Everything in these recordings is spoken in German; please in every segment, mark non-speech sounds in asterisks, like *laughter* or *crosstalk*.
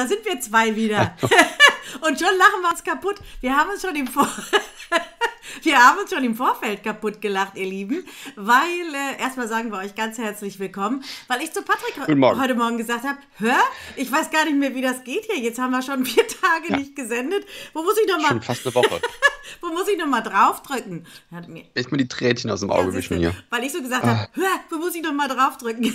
da sind wir zwei wieder. *laughs* *laughs* Und schon lachen wir uns kaputt. Wir haben uns schon im Vor *laughs* Wir haben uns schon im Vorfeld kaputt gelacht, ihr Lieben, weil äh, erstmal sagen wir euch ganz herzlich willkommen, weil ich zu Patrick Morgen. heute Morgen gesagt habe, hör, ich weiß gar nicht mehr, wie das geht hier. Jetzt haben wir schon vier Tage ja. nicht gesendet. Wo muss ich noch mal? Schon fast eine Woche. Wo muss ich noch mal draufdrücken? Hat mir Echt mal die Tränchen aus dem Auge wischen hier. Weil ich so gesagt ah. habe, hör, wo muss ich noch mal draufdrücken?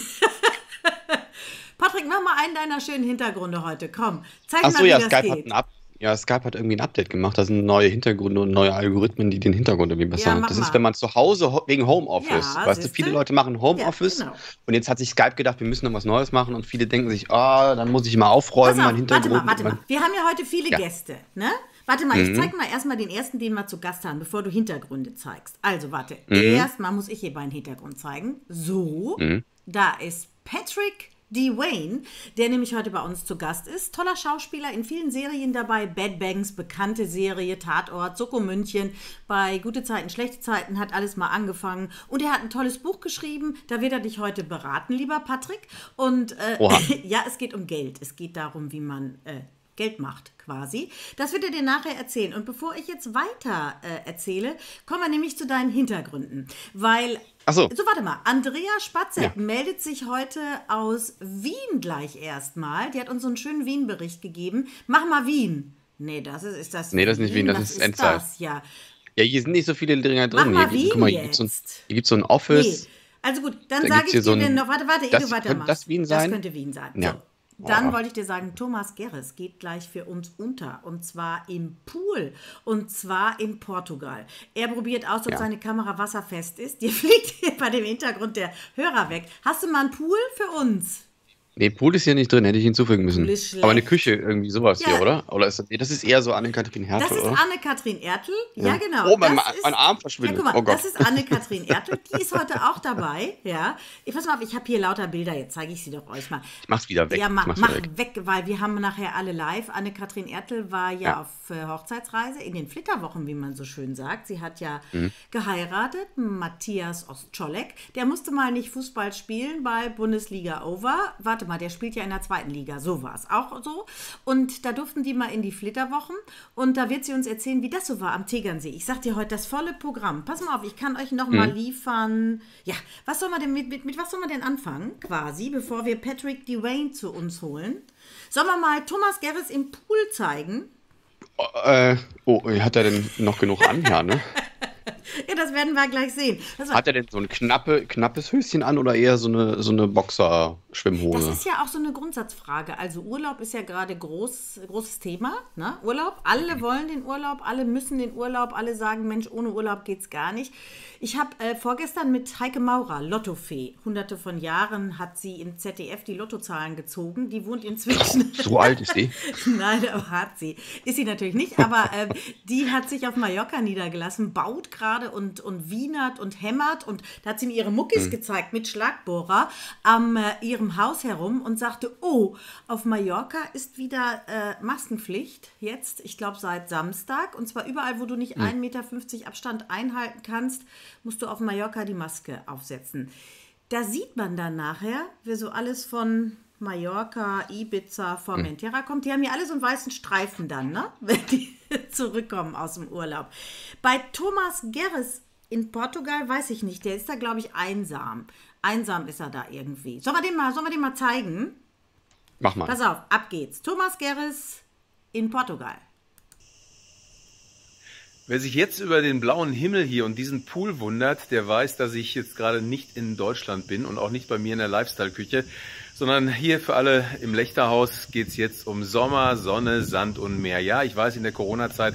Mal einen deiner schönen Hintergründe heute. Komm, zeig Ach so, mal, wie ja, das Skype geht. Hat ja, Skype hat irgendwie ein Update gemacht. Da sind neue Hintergründe und neue Algorithmen, die den Hintergrund irgendwie besser ja, Das ist, wenn man zu Hause wegen Homeoffice. Ja, weißt du, viele Leute machen Homeoffice ja, genau. und jetzt hat sich Skype gedacht, wir müssen noch was Neues machen und viele denken sich, ah, oh, dann muss ich mal aufräumen, mein Hintergrund. Warte mal, warte mal. Wir haben ja heute viele. Gäste, ne? Warte mal, mhm. ich zeig mal erstmal den ersten, den wir zu Gast haben, bevor du Hintergründe zeigst. Also, warte. Mhm. Erstmal muss ich hier meinen Hintergrund zeigen. So, mhm. da ist Patrick Dwayne, der nämlich heute bei uns zu Gast ist. Toller Schauspieler, in vielen Serien dabei. Bad Banks, bekannte Serie, Tatort, Soko München. Bei Gute Zeiten, Schlechte Zeiten hat alles mal angefangen. Und er hat ein tolles Buch geschrieben. Da wird er dich heute beraten, lieber Patrick. Und äh, *laughs* ja, es geht um Geld. Es geht darum, wie man äh, Geld macht quasi. Das wird er dir nachher erzählen. Und bevor ich jetzt weiter äh, erzähle, kommen wir nämlich zu deinen Hintergründen. Weil Ach so. so, warte mal. Andrea Spatzek ja. meldet sich heute aus Wien gleich erstmal. Die hat uns so einen schönen Wien-Bericht gegeben. Mach mal Wien. Nee, das ist, ist das. Nee, das ist nicht Wien, das, das ist Endzeit. Das, ja. Ja, hier sind nicht so viele Dinger drin. Mach mal hier, Wien guck mal, hier gibt es so, ein Office. Nee. Also gut, dann da sage ich dir so ein, noch, warte, warte, das, ehe du weitermachst. Das Wien sein? Das könnte Wien sein. Ja. So. Dann wollte ich dir sagen, Thomas Gerres geht gleich für uns unter und zwar im Pool und zwar in Portugal. Er probiert aus, ob ja. seine Kamera wasserfest ist. Dir *laughs* fliegt hier bei dem Hintergrund der Hörer weg. Hast du mal einen Pool für uns? Nee, Pool ist hier nicht drin, hätte ich hinzufügen müssen. Aber eine Küche, irgendwie sowas ja. hier, oder? Oder ist das, nee, das ist eher so Anne-Kathrin Ertel, Das ist Anne-Kathrin Ertel, ja. ja. genau. Oh, mein, mein Arm verschwindet. Ja, mal, oh Gott. das ist Anne-Kathrin Ertel, die ist heute auch dabei, ja. Ich pass mal auf, ich habe hier lauter Bilder, jetzt zeige ich sie doch euch mal. Ich mach's wieder weg. Ja, mach, mach weg. weg. weil wir haben nachher alle live. Anne-Kathrin Ertel war ja, ja. auf äh, Hochzeitsreise, in den Flitterwochen, wie man so schön sagt. Sie hat ja mhm. geheiratet, Matthias Ostscholek. Der musste mal nicht Fußball spielen bei Bundesliga Over. Warte mal, der spielt ja in der zweiten Liga. So war es auch so. Und da durften die mal in die Flitterwochen und da wird sie uns erzählen, wie das so war am Tegernsee. Ich sag dir heute das volle Programm. Pass mal auf, ich kann euch noch mhm. mal liefern. Ja, was soll man denn mit, mit, mit was soll man denn anfangen, quasi, bevor wir Patrick Dwayne zu uns holen? Sollen wir mal Thomas Gerris im Pool zeigen? Äh, oh, hat er denn noch genug an? Ja, ne? *laughs* *laughs* ja, das werden wir gleich sehen. Hat er denn so ein knappe, knappes Höschen an oder eher so eine, so eine Boxer-Schwimmhose? Das ist ja auch so eine Grundsatzfrage. Also Urlaub ist ja gerade groß, großes Thema. Ne? Urlaub, alle wollen den Urlaub, alle müssen den Urlaub, alle sagen, Mensch, ohne Urlaub geht es gar nicht. Ich habe äh, vorgestern mit Heike Maurer, Lottofee, hunderte von Jahren hat sie im ZDF die Lottozahlen gezogen. Die wohnt inzwischen. so alt ist sie? *laughs* Nein, aber hat sie. Ist sie natürlich nicht, aber äh, die hat sich auf Mallorca niedergelassen, baut gerade und, und wienert und hämmert und da hat sie mir ihre Muckis mhm. gezeigt mit Schlagbohrer am äh, ihrem Haus herum und sagte, oh, auf Mallorca ist wieder äh, Maskenpflicht jetzt, ich glaube seit Samstag und zwar überall, wo du nicht mhm. 1,50 Meter Abstand einhalten kannst, musst du auf Mallorca die Maske aufsetzen. Da sieht man dann nachher, wer so alles von Mallorca, Ibiza, Formentera kommt. Die haben ja alle so einen weißen Streifen dann, ne? *laughs* wenn die *laughs* zurückkommen aus dem Urlaub. Bei Thomas Gerres in Portugal weiß ich nicht, der ist da, glaube ich, einsam. Einsam ist er da irgendwie. Sollen wir den mal, sollen wir den mal zeigen? Mach mal. Pass auf, ab geht's. Thomas Gerres in Portugal. Wer sich jetzt über den blauen Himmel hier und diesen Pool wundert, der weiß, dass ich jetzt gerade nicht in Deutschland bin und auch nicht bei mir in der Lifestyle-Küche, sondern hier für alle im Lechterhaus geht's jetzt um Sommer, Sonne, Sand und Meer. Ja, ich weiß, in der Corona-Zeit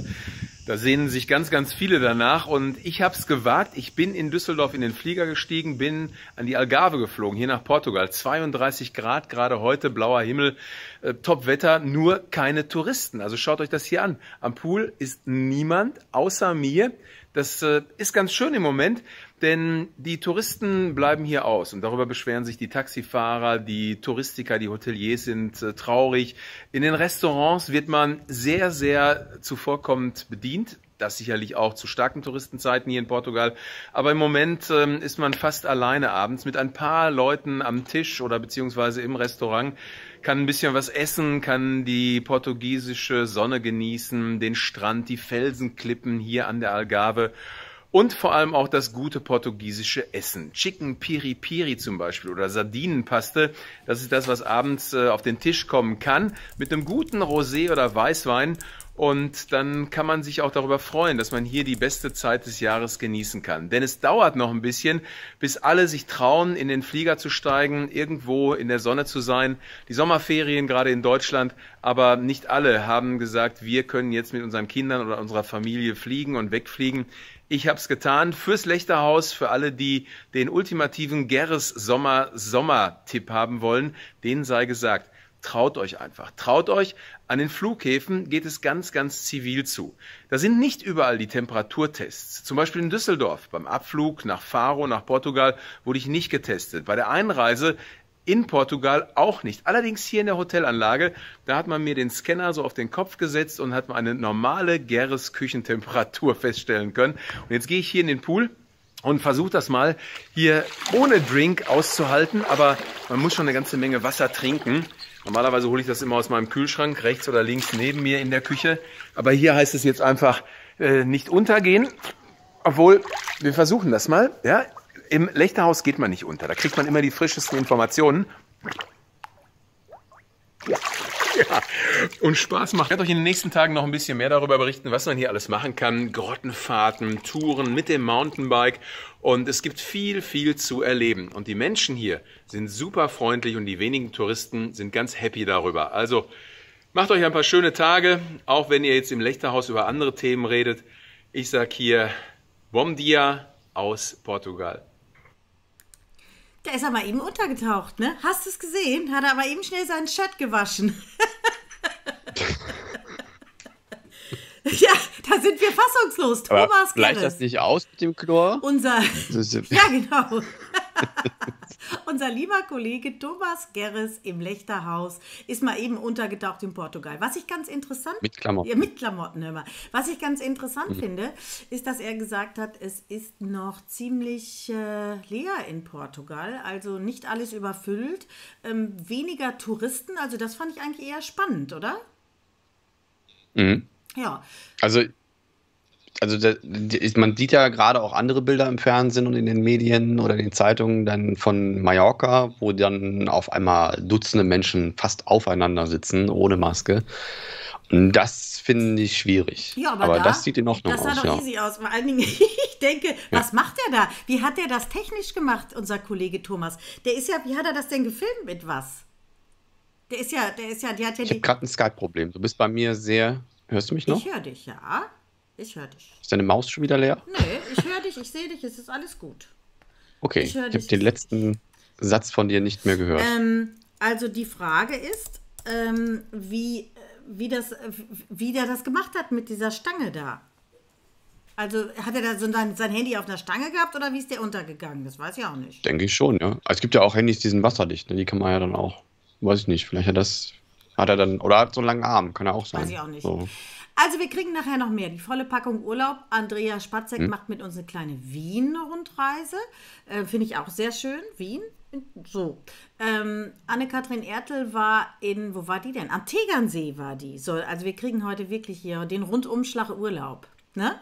da sehnen sich ganz, ganz viele danach und ich habe es gewagt. Ich bin in Düsseldorf in den Flieger gestiegen, bin an die Algarve geflogen, hier nach Portugal. 32 Grad gerade heute, blauer Himmel, äh, Top-Wetter, nur keine Touristen. Also schaut euch das hier an. Am Pool ist niemand außer mir. Das äh, ist ganz schön im Moment, denn die Touristen bleiben hier aus und darüber beschweren sich die Taxifahrer, die Touristiker, die Hoteliers sind äh, traurig. In den Restaurants wird man sehr, sehr zuvorkommend bedient. das sicherlich auch zu starken Touristenzeiten hier in Portugal. Aber im Moment ähm, ist man fast alleine abends mit ein paar Leuten am Tisch oder beziehungsweise im Restaurant kann ein bisschen was essen, kann die portugiesische Sonne genießen, den Strand, die Felsenklippen hier an der Algarve und vor allem auch das gute portugiesische Essen. Chicken Piri Piri zum Beispiel oder Sardinenpaste. Das ist das, was abends äh, auf den Tisch kommen kann. Mit einem guten Rosé oder Weißwein. Und dann kann man sich auch darüber freuen, dass man hier die beste Zeit des Jahres genießen kann. Denn es dauert noch ein bisschen, bis alle sich trauen, in den Flieger zu steigen, irgendwo in der Sonne zu sein. Die Sommerferien gerade in Deutschland, aber nicht alle haben gesagt, wir können jetzt mit unseren Kindern oder unserer Familie fliegen und wegfliegen. Ich habe es getan fürs Lechterhaus, für alle, die den ultimativen Gerres Sommer Sommer-Tipp haben wollen. Denen sei gesagt, traut euch einfach. Traut euch. An den Flughäfen geht es ganz, ganz zivil zu. Da sind nicht überall die Temperaturtests. Zum Beispiel in Düsseldorf. Beim Abflug nach Faro, nach Portugal, wurde ich nicht getestet. Bei der Einreise in Portugal auch nicht. Allerdings hier in der Hotelanlage, da hat man mir den Scanner so auf den Kopf gesetzt und hat mal eine normale Gäres-Küchentemperatur *laughs* feststellen können. Und jetzt gehe ich hier in den Pool und versuche das mal hier ohne Drink auszuhalten, aber man muss schon eine ganze Menge Wasser trinken. Normalerweise hole ich das immer aus meinem Kühlschrank, rechts oder links neben mir in der Küche. Aber hier heißt es jetzt einfach äh, nicht untergehen. Obwohl, wir versuchen das mal. Ja, im Lechterhaus geht man nicht unter. Da kriegt man immer die frischesten Informationen. Ja. *laughs* ja. Und Spaß macht. Ich werde euch in den nächsten Tagen noch ein bisschen mehr darüber berichten, was man hier alles machen kann. Grottenfahrten, Touren mit dem Mountainbike. Und es gibt viel, viel zu erleben. Und die Menschen hier sind super freundlich und die wenigen Touristen sind ganz happy darüber. Also macht euch ein paar schöne Tage, auch wenn ihr jetzt im Lechterhaus über andere Themen redet. Ich sag hier Bom dia aus Portugal. Der ist aber eben untergetaucht, ne? Hast du es gesehen? Hat er aber eben schnell seinen Shirt gewaschen. *laughs* ja, da sind wir fassungslos. Thomas Gleicht das nicht aus mit dem Chlor? Unser. *laughs* ja, genau. *laughs* Unser lieber Kollege Thomas Gerres im Lechterhaus ist mal eben untergetaucht in Portugal. Was ich ganz interessant mit Klamotten, ja, mit Klamotten immer. Was ich ganz interessant mhm. finde, ist, dass er gesagt hat, es ist noch ziemlich äh, leer in Portugal, also nicht alles überfüllt, ähm, weniger Touristen. Also das fand ich eigentlich eher spannend, oder? Mhm. Ja. Also also da, man sieht ja gerade auch andere Bilder im Fernsehen und in den Medien oder in den Zeitungen dann von Mallorca, wo dann auf einmal Dutzende Menschen fast aufeinander sitzen, ohne Maske. Und das finde ich schwierig. Ja, aber, aber da, das sieht in Ordnung aus. Das sah doch ja. easy aus. Vor allen Dingen, *laughs* ich denke, ja. was macht er da? Wie hat er das technisch gemacht, unser Kollege Thomas? Der ist ja, wie hat er das denn gefilmt mit was? Der ist ja, der ist ja, der hat ja Ich habe gerade ein Skype-Problem. Du bist bei mir sehr. Hörst du mich noch? Ich höre dich, ja. Ich höre dich. Ist deine Maus schon wieder leer? Nee, ich höre dich, ich sehe dich, es ist alles gut. Okay, ich, ich habe den letzten Satz von dir nicht mehr gehört. Ähm, also die Frage ist, ähm, wie, wie, das, wie der das gemacht hat mit dieser Stange da. Also hat er da so sein, sein Handy auf einer Stange gehabt oder wie ist der untergegangen? Das weiß ich auch nicht. Denke ich schon, ja. Es gibt ja auch Handys, die sind wasserdicht, ne? die kann man ja dann auch, weiß ich nicht, vielleicht hat das, hat er dann, oder hat so einen langen Arm, kann er auch sein. Weiß ich auch nicht. So. Also wir kriegen nachher noch mehr. Die volle Packung Urlaub. Andrea Spatzek hm. macht mit uns eine kleine Wien-Rundreise. Äh, Finde ich auch sehr schön. Wien. So. Ähm, Anne-Kathrin Ertel war in, wo war die denn? Am Tegernsee war die. So, also wir kriegen heute wirklich hier den Rundumschlag Urlaub. Ne?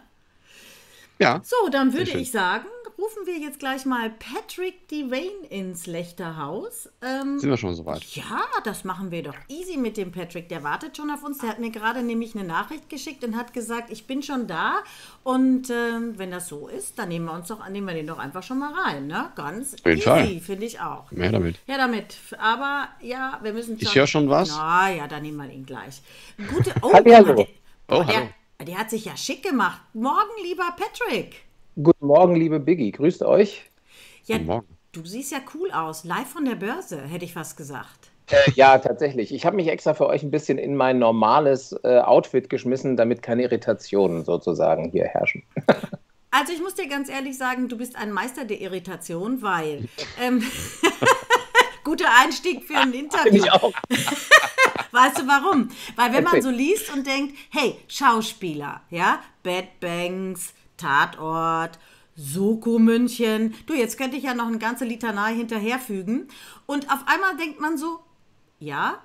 Ja. So, dann würde ich sagen, rufen wir jetzt gleich mal Patrick Devane ins Lechterhaus. Ähm, Sind wir schon soweit? Ja, das machen wir doch easy mit dem Patrick. Der wartet schon auf uns. Der hat mir gerade nämlich eine Nachricht geschickt und hat gesagt, ich bin schon da. Und ähm, wenn das so ist, dann nehmen wir uns doch, nehmen wir den doch einfach schon mal rein. Ne? Ganz easy, finde ich auch. Mehr damit. Ja, damit. Aber ja, wir müssen. Ich höre schon was. Na ja, dann nehmen wir ihn gleich. Gute. *laughs* Oh, hallo. Der, oh, der, der hat sich ja schick gemacht. Morgen, lieber Patrick. Guten Morgen, liebe Biggie. Grüßt euch. Ja, Guten Morgen. du siehst ja cool aus. Live von der Börse, hätte ich fast gesagt. Äh, ja, tatsächlich. Ich habe mich extra für euch ein bisschen in mein normales äh, Outfit geschmissen, damit keine Irritationen sozusagen hier herrschen. *laughs* Also ich muss dir ganz ehrlich sagen, du bist ein Meister der Irritation, weil ähm, *laughs* guter Einstieg für ein Interview. Ich auch. *laughs* Weißt du warum? Weil wenn man so liest und denkt, hey, Schauspieler, ja, Bad Banks, Tatort, Soko München, du, jetzt könnte ich ja noch eine ganze Litanei hinterherfügen. Und auf einmal denkt man so, ja,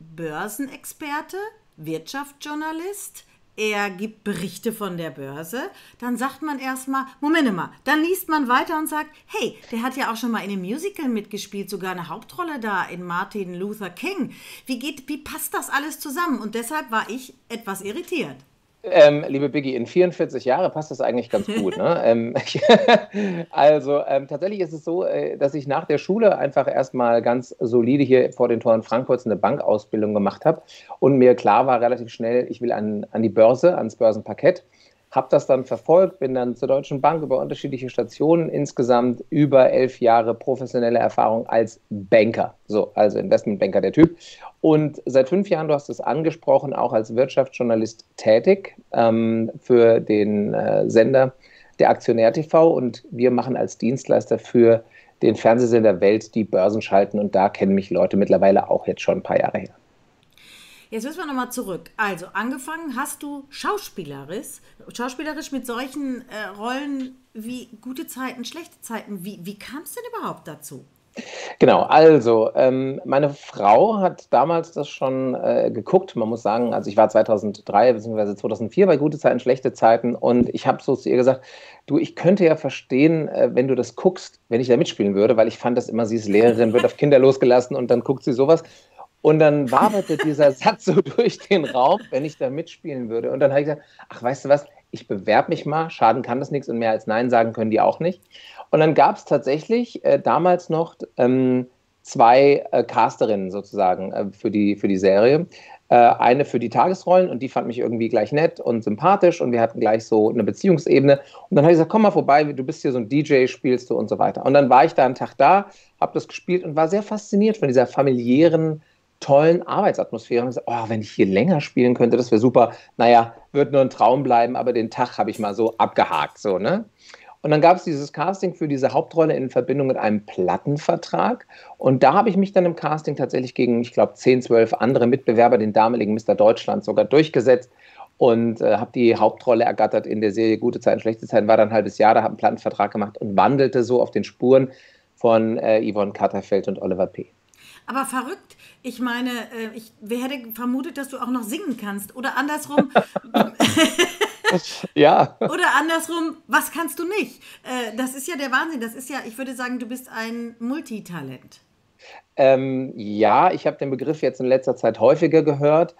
Börsenexperte, Wirtschaftsjournalist, er gibt Berichte von der Börse, dann sagt man erstmal, Moment mal, dann liest man weiter und sagt, hey, der hat ja auch schon mal in einem Musical mitgespielt, sogar eine Hauptrolle da in Martin Luther King. Wie geht, wie passt das alles zusammen? Und deshalb war ich etwas irritiert. Ähm, liebe Biggie, in 44 Jahren passt das eigentlich ganz *laughs* gut. Ne? ähm, *laughs* also ähm, tatsächlich ist es so, äh, dass ich nach der Schule einfach erstmal ganz solide hier vor den Toren Frankfurts eine Bankausbildung gemacht habe und mir klar war relativ schnell, ich will an, an die Börse, ans Börsenparkett habe das dann verfolgt, bin dann zur Deutschen Bank über unterschiedliche Stationen, insgesamt über elf Jahre professionelle Erfahrung als Banker, so also Investmentbanker der Typ. Und seit fünf Jahren, du hast es angesprochen, auch als Wirtschaftsjournalist tätig ähm, für den äh, Sender der Aktionär TV und wir machen als Dienstleister für den Fernsehsender Welt die Börsen schalten und da kennen mich Leute mittlerweile auch jetzt schon ein paar Jahre her. Jetzt müssen wir nochmal zurück. Also, angefangen hast du schauspielerisch, schauspielerisch mit solchen äh, Rollen wie gute Zeiten, schlechte Zeiten. Wie, wie kam es denn überhaupt dazu? Genau, also ähm, meine Frau hat damals das schon äh, geguckt. Man muss sagen, also ich war 2003 bzw. 2004 bei Gute Zeiten, Schlechte Zeiten und ich habe so zu ihr gesagt, du, ich könnte ja verstehen, äh, wenn du das guckst, wenn ich da mitspielen würde, weil ich fand das immer, sie ist Lehrerin, wird auf Kinder losgelassen und dann guckt sie sowas. Und dann waberte dieser *laughs* Satz so durch den Raum, wenn ich da mitspielen würde. Und dann habe ich gesagt, ach, weißt du was, ich bewerbe mich mal, schaden kann das nichts und mehr als Nein sagen können die auch nicht. Und dann gab es tatsächlich äh, damals noch ähm, zwei äh, Casterinnen sozusagen äh, für, die, für die Serie. Äh, eine für die Tagesrollen und die fand mich irgendwie gleich nett und sympathisch und wir hatten gleich so eine Beziehungsebene. Und dann habe ich gesagt, komm mal vorbei, du bist hier so ein DJ, spielst du und so weiter. Und dann war ich da einen Tag da, habe das gespielt und war sehr fasziniert von dieser familiären tollen Arbeitsatmosphäre und oh, wenn ich hier länger spielen könnte, das wäre super. Naja, wird nur ein Traum bleiben, aber den Tag habe ich mal so abgehakt, so, ne? Und dann gab es dieses Casting für diese Hauptrolle in Verbindung mit einem Plattenvertrag. Und da habe ich mich dann im Casting tatsächlich gegen, ich glaube, 10, 12 andere Mitbewerber, den damaligen Mr. Deutschland, sogar durchgesetzt und äh, habe die Hauptrolle ergattert in der Serie Gute Zeiten, Schlechte Zeiten, war dann ein halbes Jahr da, habe einen Plattenvertrag gemacht und wandelte so auf den Spuren von äh, Yvonne Katterfeld und Oliver P. Aber verrückt, ich meine, äh, ich, hätte vermutet, dass du auch noch singen kannst? Oder andersrum. *laughs* ja. Oder andersrum, was kannst du nicht? Äh, das ist ja der Wahnsinn. Das ist ja, ich würde sagen, du bist ein Multitalent. Ähm, ja, ich habe den Begriff jetzt in letzter Zeit häufiger gehört.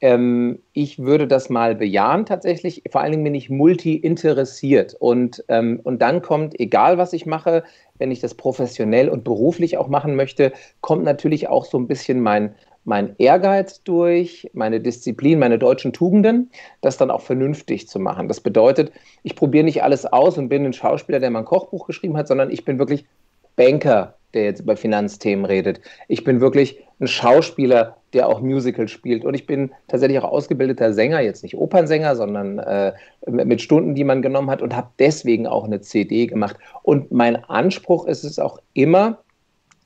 Ähm, ich würde das mal bejahen tatsächlich. Vor allen Dingen bin ich multi-interessiert. Und, ähm, und dann kommt, egal was ich mache, wenn ich das professionell und beruflich auch machen möchte, kommt natürlich auch so ein bisschen mein, mein Ehrgeiz durch, meine Disziplin, meine deutschen Tugenden, das dann auch vernünftig zu machen. Das bedeutet, ich probiere nicht alles aus und bin ein Schauspieler, der mal ein Kochbuch geschrieben hat, sondern ich bin wirklich Banker, der jetzt über Finanzthemen redet. Ich bin wirklich ein Schauspieler, der auch Musical spielt. Und ich bin tatsächlich auch ausgebildeter Sänger, jetzt nicht Opernsänger, sondern äh, mit Stunden, die man genommen hat und habe deswegen auch eine CD gemacht. Und mein Anspruch ist es auch immer,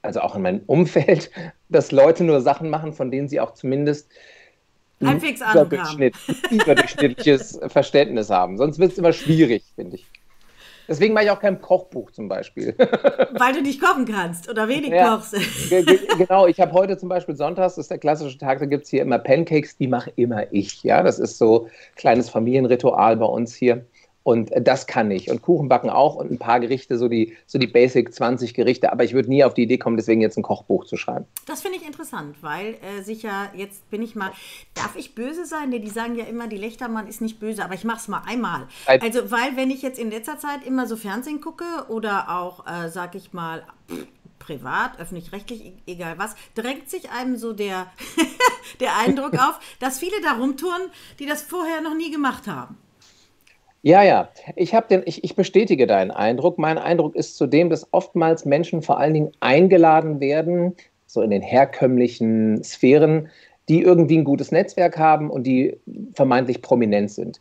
also auch in meinem Umfeld, *laughs* dass Leute nur Sachen machen, von denen sie auch zumindest halbwegs überdurchschnitt, überdurchschnittliches *laughs* Verständnis haben. Sonst wird es immer schwierig, finde ich. Deswegen mache ich auch kein Kochbuch zum Beispiel. *laughs* Weil du nicht kochen kannst oder wenig ja, kochst. *laughs* genau, ich habe heute zum Beispiel Sonntags, das ist der klassische Tag, da gibt es hier immer Pancakes, die mache immer ich. Ja, das ist so ein kleines Familienritual bei uns hier. Und das kann ich. Und Kuchen backen auch und ein paar Gerichte, so die, so die Basic 20 Gerichte. Aber ich würde nie auf die Idee kommen, deswegen jetzt ein Kochbuch zu schreiben. Das finde ich interessant, weil äh, sicher, jetzt bin ich mal, darf ich böse sein? Denn die sagen ja immer, die Lechtermann ist nicht böse, aber ich mache es mal einmal. Also, weil wenn ich jetzt in letzter Zeit immer so Fernsehen gucke oder auch, äh, sag ich mal, pff, privat, öffentlich-rechtlich, e-, egal was, drängt sich einem so der, *laughs* der Eindruck auf, dass viele da rumtouren, die das vorher noch nie gemacht haben. Ja, ja. Ich, den, ich, ich bestätige deinen Eindruck. Mein Eindruck ist zudem, dass oftmals Menschen vor allen Dingen eingeladen werden, so in den herkömmlichen Sphären, die irgendwie ein gutes Netzwerk haben und die vermeintlich prominent sind.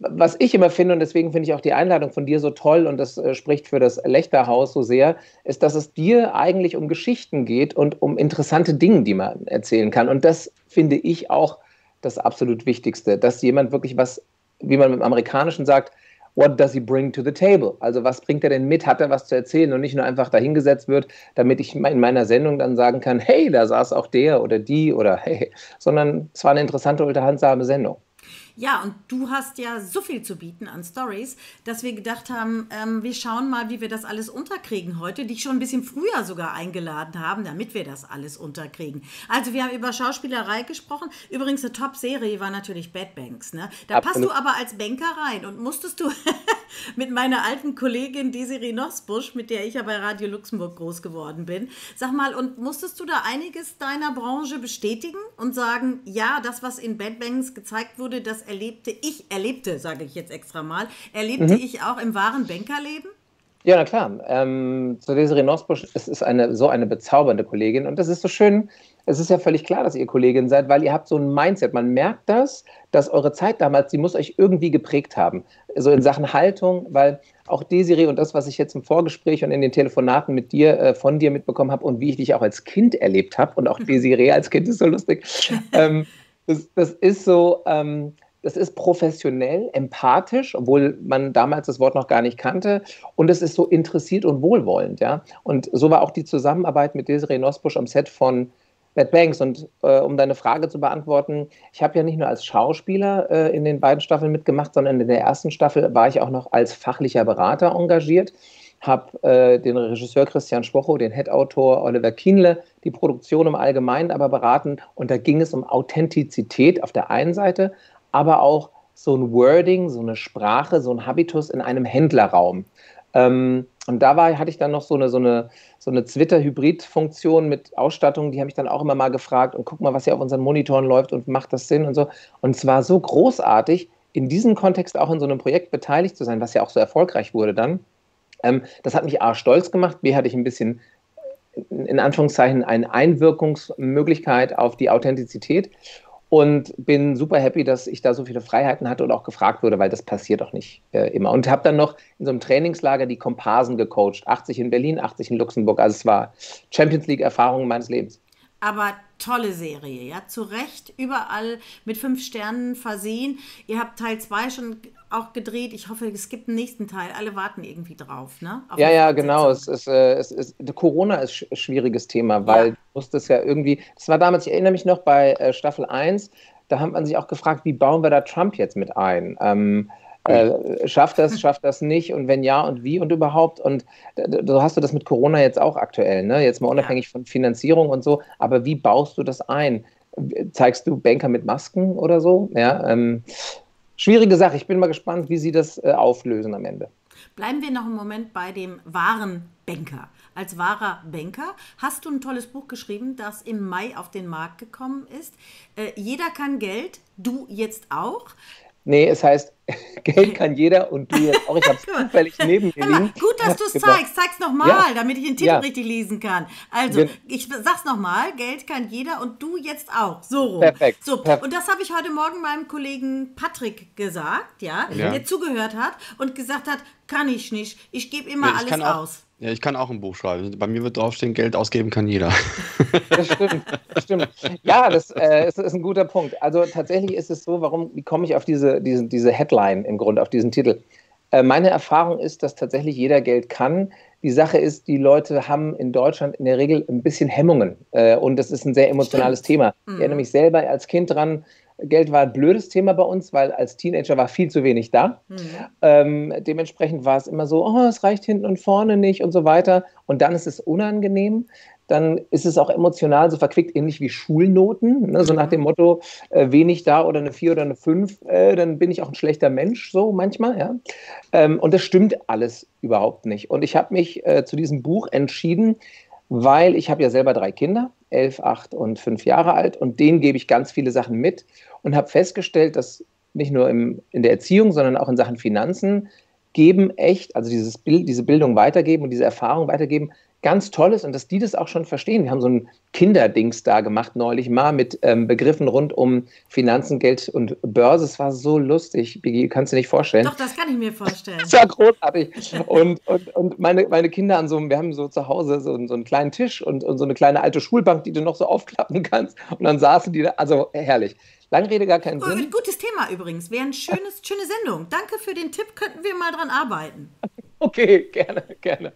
was ich immer finde, und deswegen finde ich auch die Einladung von dir so toll und das äh, spricht für das Lechterhaus so sehr, ist, dass es dir eigentlich um Geschichten geht und um interessante Dinge, die man erzählen kann. Und das finde ich auch das absolut Wichtigste, dass jemand wirklich was, wie man im Amerikanischen sagt, what does he bring to the table? Also was bringt er denn mit? Hat er was zu erzählen und nicht nur einfach dahingesetzt wird, damit ich in meiner Sendung dann sagen kann, hey, da saß auch der oder die oder *laughs* hey, sondern es war eine interessante, unterhaltsame Sendung. Ja, und du hast ja so viel zu bieten an Stories, dass wir gedacht haben, ähm, wir schauen mal, wie wir das alles unterkriegen heute, dich schon ein bisschen früher sogar eingeladen haben, damit wir das alles unterkriegen. Also wir haben über Schauspielerei gesprochen. Übrigens, eine Top-Serie war natürlich Bad Banks. Ne? Da Absolut. passt du aber als Banker rein und musstest du *laughs* mit meiner alten Kollegin Desiree Nosbusch, mit der ich ja bei Radio Luxemburg groß geworden bin, sag mal, und musstest du da einiges deiner Branche bestätigen und sagen, ja, das, was in Bad Banks gezeigt wurde, das erlebte ich, erlebte, sage ich jetzt extra mal, erlebte mhm. ich auch im wahren Bankerleben? Ja, na klar. Ähm, zu Desiree Nosbusch, es ist eine, so eine bezaubernde Kollegin und das ist so schön. Es ist ja völlig klar, dass ihr Kollegin seid, weil ihr habt so ein Mindset. Man merkt das, dass eure Zeit damals, die muss euch irgendwie geprägt haben. So in Sachen Haltung, weil auch Desiree und das, was ich jetzt im Vorgespräch und in den Telefonaten mit dir, äh, von dir mitbekommen habe und wie ich dich auch als Kind erlebt habe und auch *laughs* Desiree als Kind ist so lustig. Ähm, das, das, ist so, ähm, das ist professionell, empathisch, obwohl man damals das Wort noch gar nicht kannte. Und es ist so interessiert und wohlwollend, ja. Und so war auch die Zusammenarbeit mit Desiree Nosbusch am Set von Bad Banks. Und äh, um deine Frage zu beantworten, ich habe ja nicht nur als Schauspieler äh, in den beiden Staffeln mitgemacht, sondern in der ersten Staffel war ich auch noch als fachlicher Berater engagiert habe äh, den Regisseur Christian Spocho, den Head-Autor Oliver Kienle, die Produktion im Allgemeinen aber beraten. Und da ging es um Authentizität auf der einen Seite, aber auch so ein Wording, so eine Sprache, so ein Habitus in einem Händlerraum. Ähm, und da war, hatte ich dann noch so eine, so eine, so eine Twitter-Hybrid-Funktion mit Ausstattung, die habe ich dann auch immer mal gefragt und guck mal, was hier auf unseren Monitoren läuft und macht das Sinn und so. Und es war so großartig, in diesem Kontext auch in so einem Projekt beteiligt zu sein, was ja auch so erfolgreich wurde dann. Ähm, das hat mich A stolz gemacht, B hatte ich ein bisschen in Anführungszeichen eine Einwirkungsmöglichkeit auf die Authentizität und bin super happy, dass ich da so viele Freiheiten hatte und auch gefragt wurde, weil das passiert auch nicht äh, immer. Und habe dann noch in so einem Trainingslager die Komparsen gecoacht, 80 in Berlin, 80 in Luxemburg. Also es war Champions League Erfahrung meines Lebens. Aber tolle Serie, ja, zu Recht überall mit fünf Sternen versehen. Ihr habt Teil 2 schon auch gedreht. Ich hoffe, es gibt einen nächsten Teil. Alle warten irgendwie drauf, ne? Auf ja, ja, genau. Es ist, äh, es ist, Corona ist ein schwieriges Thema, weil ja. du musstest ja irgendwie, das war damals, ich erinnere mich noch bei äh, Staffel 1, da hat man sich auch gefragt, wie bauen wir da Trump jetzt mit ein? Ähm, äh, schafft das, *laughs* schafft das nicht und wenn ja und wie und überhaupt und so hast du das mit Corona jetzt auch aktuell, ne? jetzt mal unabhängig ja. von Finanzierung und so, aber wie baust du das ein? Zeigst du Banker mit Masken oder so? Ja, ähm, schwierige Sache. Ich bin mal gespannt, wie sie das äh, auflösen am Ende. Bleiben wir noch einen Moment bei dem wahren Banker. Als wahrer Banker hast du ein tolles Buch geschrieben, das im Mai auf den Markt gekommen ist. Äh, jeder kann Geld, du jetzt auch. Nee, es heißt, *laughs* Geld kann jeder und du jetzt auch. Ich habe es *laughs* zufällig neben mir liegen. Gut, dass du es zeigst. Zeig's nochmal, ja. damit ich den Titel ja. richtig lesen kann. Also, ich sag's nochmal. Geld kann jeder und du jetzt auch. So rum. Perfekt. So, Perfekt. und das habe ich heute Morgen meinem Kollegen Patrick gesagt, ja, ja, der zugehört hat und gesagt hat, kann ich nicht. Ich gebe immer alles aus. Ja, ich kann auch ein Buch schreiben. Bei mir wird draufstehen, Geld ausgeben kann jeder. *laughs* Das stimmt, das stimmt. Ja, das äh, ist, ist, ein guter Punkt. Also tatsächlich ist es so, warum, wie komme ich auf diese, diese, diese Headline im Grunde, auf diesen Titel? Äh, meine Erfahrung ist, dass tatsächlich jeder Geld kann. Die Sache ist, die Leute haben in Deutschland in der Regel ein bisschen Hemmungen. Äh, und das ist ein sehr emotionales Stimmt. Thema. Ich erinnere mich selber als Kind dran, Geld war ein blödes Thema bei uns, weil als Teenager war viel zu wenig da. Mhm. Ähm, dementsprechend war es immer so, oh, es reicht hinten und vorne nicht und so weiter. Und dann ist es unangenehm. Dann ist es auch emotional so verquickt, ähnlich wie Schulnoten. Ne? So nach dem Motto, äh, wenig da oder eine 4 oder eine 5, äh, dann bin ich auch ein schlechter Mensch, so manchmal. Ja? Ähm, und das stimmt alles überhaupt nicht. Und ich habe mich äh, zu diesem Buch entschieden, weil ich habe ja selber drei Kinder, elf, acht und fünf Jahre alt, und denen gebe ich ganz viele Sachen mit und habe festgestellt, dass nicht nur im, in der Erziehung, sondern auch in Sachen Finanzen geben echt, also dieses Bild, diese Bildung weitergeben und diese Erfahrung weitergeben, ganz toll ist und dass die das auch schon verstehen. Wir haben so ein Kinderdings da gemacht neulich mal mit ähm, Begriffen rund um Finanzen, Geld und Börse. Es war so lustig, Biggie, kannst du dir nicht vorstellen. Doch, das kann ich mir vorstellen. Das war großartig. Und, und, und meine, meine Kinder an so einem, wir haben so zu Hause so, so einen kleinen Tisch und, und so eine kleine alte Schulbank, die du noch so aufklappen kannst. Und dann saßen die da, also herrlich. Lange Rede, gar keinen Sinn. Gutes Thema übrigens. Wäre eine schöne Sendung. Danke für den Tipp. Könnten wir mal dran arbeiten. *laughs* Okay, gerne, gerne.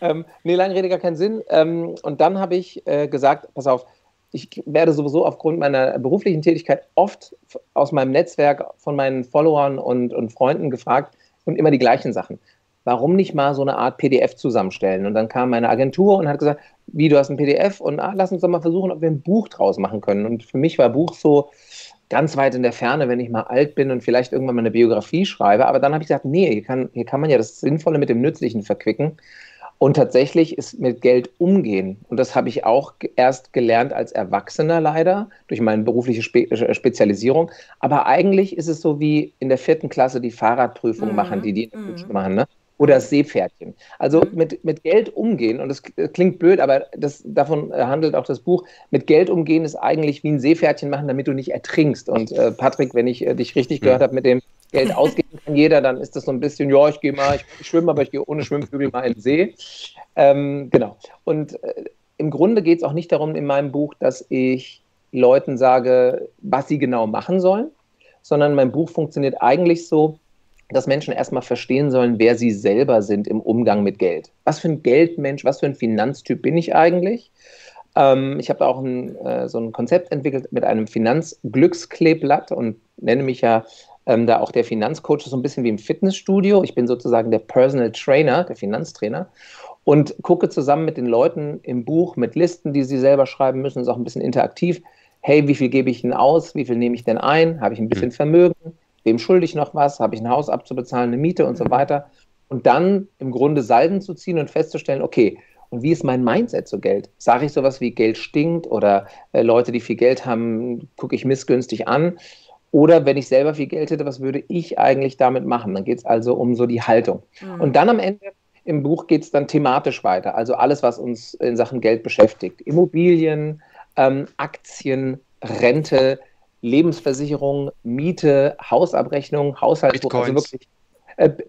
Ähm, nee, lange Rede, gar keinen Sinn. Ähm, und dann habe ich äh, gesagt, pass auf, ich werde sowieso aufgrund meiner beruflichen Tätigkeit oft aus meinem Netzwerk von meinen Followern und, und Freunden gefragt und immer die gleichen Sachen. Warum nicht mal so eine Art PDF zusammenstellen? Und dann kam meine Agentur und hat gesagt, wie, du hast ein PDF und ah, lass uns doch mal versuchen, ob wir ein Buch draus machen können. Und für mich war Buch so ganz weit in der Ferne, wenn ich mal alt bin und vielleicht irgendwann mal eine Biografie schreibe. Aber dann habe ich gesagt, nee, hier kann, hier kann man ja das Sinnvolle mit dem Nützlichen verquicken. Und tatsächlich ist mit Geld umgehen, und das habe ich auch erst gelernt als Erwachsener leider, durch meine berufliche Spe äh, Spezialisierung. Aber eigentlich ist es so wie in der vierten Klasse die Fahrradprüfung mhm. machen, die die mhm. machen. Ne? Oder das Seepferdchen. Also mhm. mit, mit Geld umgehen, und das klingt blöd, aber das, davon äh, handelt auch das Buch. Mit Geld umgehen ist eigentlich wie ein Seepferdchen machen, damit du nicht ertrinkst. Und äh, Patrick, wenn ich äh, dich richtig gehört mhm. habe mit dem Geld *laughs* ausgeben kann jeder, dann ist das so ein bisschen, ja, ich gehe mal, ich, schwimme, aber ich gehe ohne Schwimmflügel mal in den See. Ähm, genau. Und äh, im Grunde geht es auch nicht darum in meinem Buch, dass ich Leuten sage, was sie genau machen sollen, sondern mein Buch funktioniert eigentlich so, dass Menschen erstmal verstehen sollen, wer sie selber sind im Umgang mit Geld. Was für ein Geldmensch, was für ein Finanztyp bin ich eigentlich? Ähm, ich habe auch ein, äh, so ein Konzept entwickelt mit einem Finanzglückskleeblatt und nenne mich ja ähm, da auch der Finanzcoach so ein bisschen wie im Fitnessstudio. Ich bin sozusagen der Personal Trainer, der Finanztrainer und gucke zusammen mit den Leuten im Buch mit Listen, die sie selber schreiben müssen, ist auch ein bisschen interaktiv. Hey, wie viel gebe ich denn aus? Wie viel nehme ich denn ein? Habe ich ein bisschen mhm. Vermögen? Wem schulde ich noch was? Habe ich ein Haus abzubezahlen, eine Miete und so mhm. weiter? Und dann im Grunde Salben zu ziehen und festzustellen, okay, und wie ist mein Mindset zu Geld? Sage ich sowas wie Geld stinkt oder äh, Leute, die viel Geld haben, gucke ich missgünstig an? Oder wenn ich selber viel Geld hätte, was würde ich eigentlich damit machen? Dann geht es also um so die Haltung. Mhm. Und dann am Ende im Buch geht es dann thematisch weiter. Also alles, was uns in Sachen Geld beschäftigt. Immobilien, ähm, Aktien, Rente, Lebensversicherung, Miete, Hausabrechnung, Haushaltsbuch. Also wirklich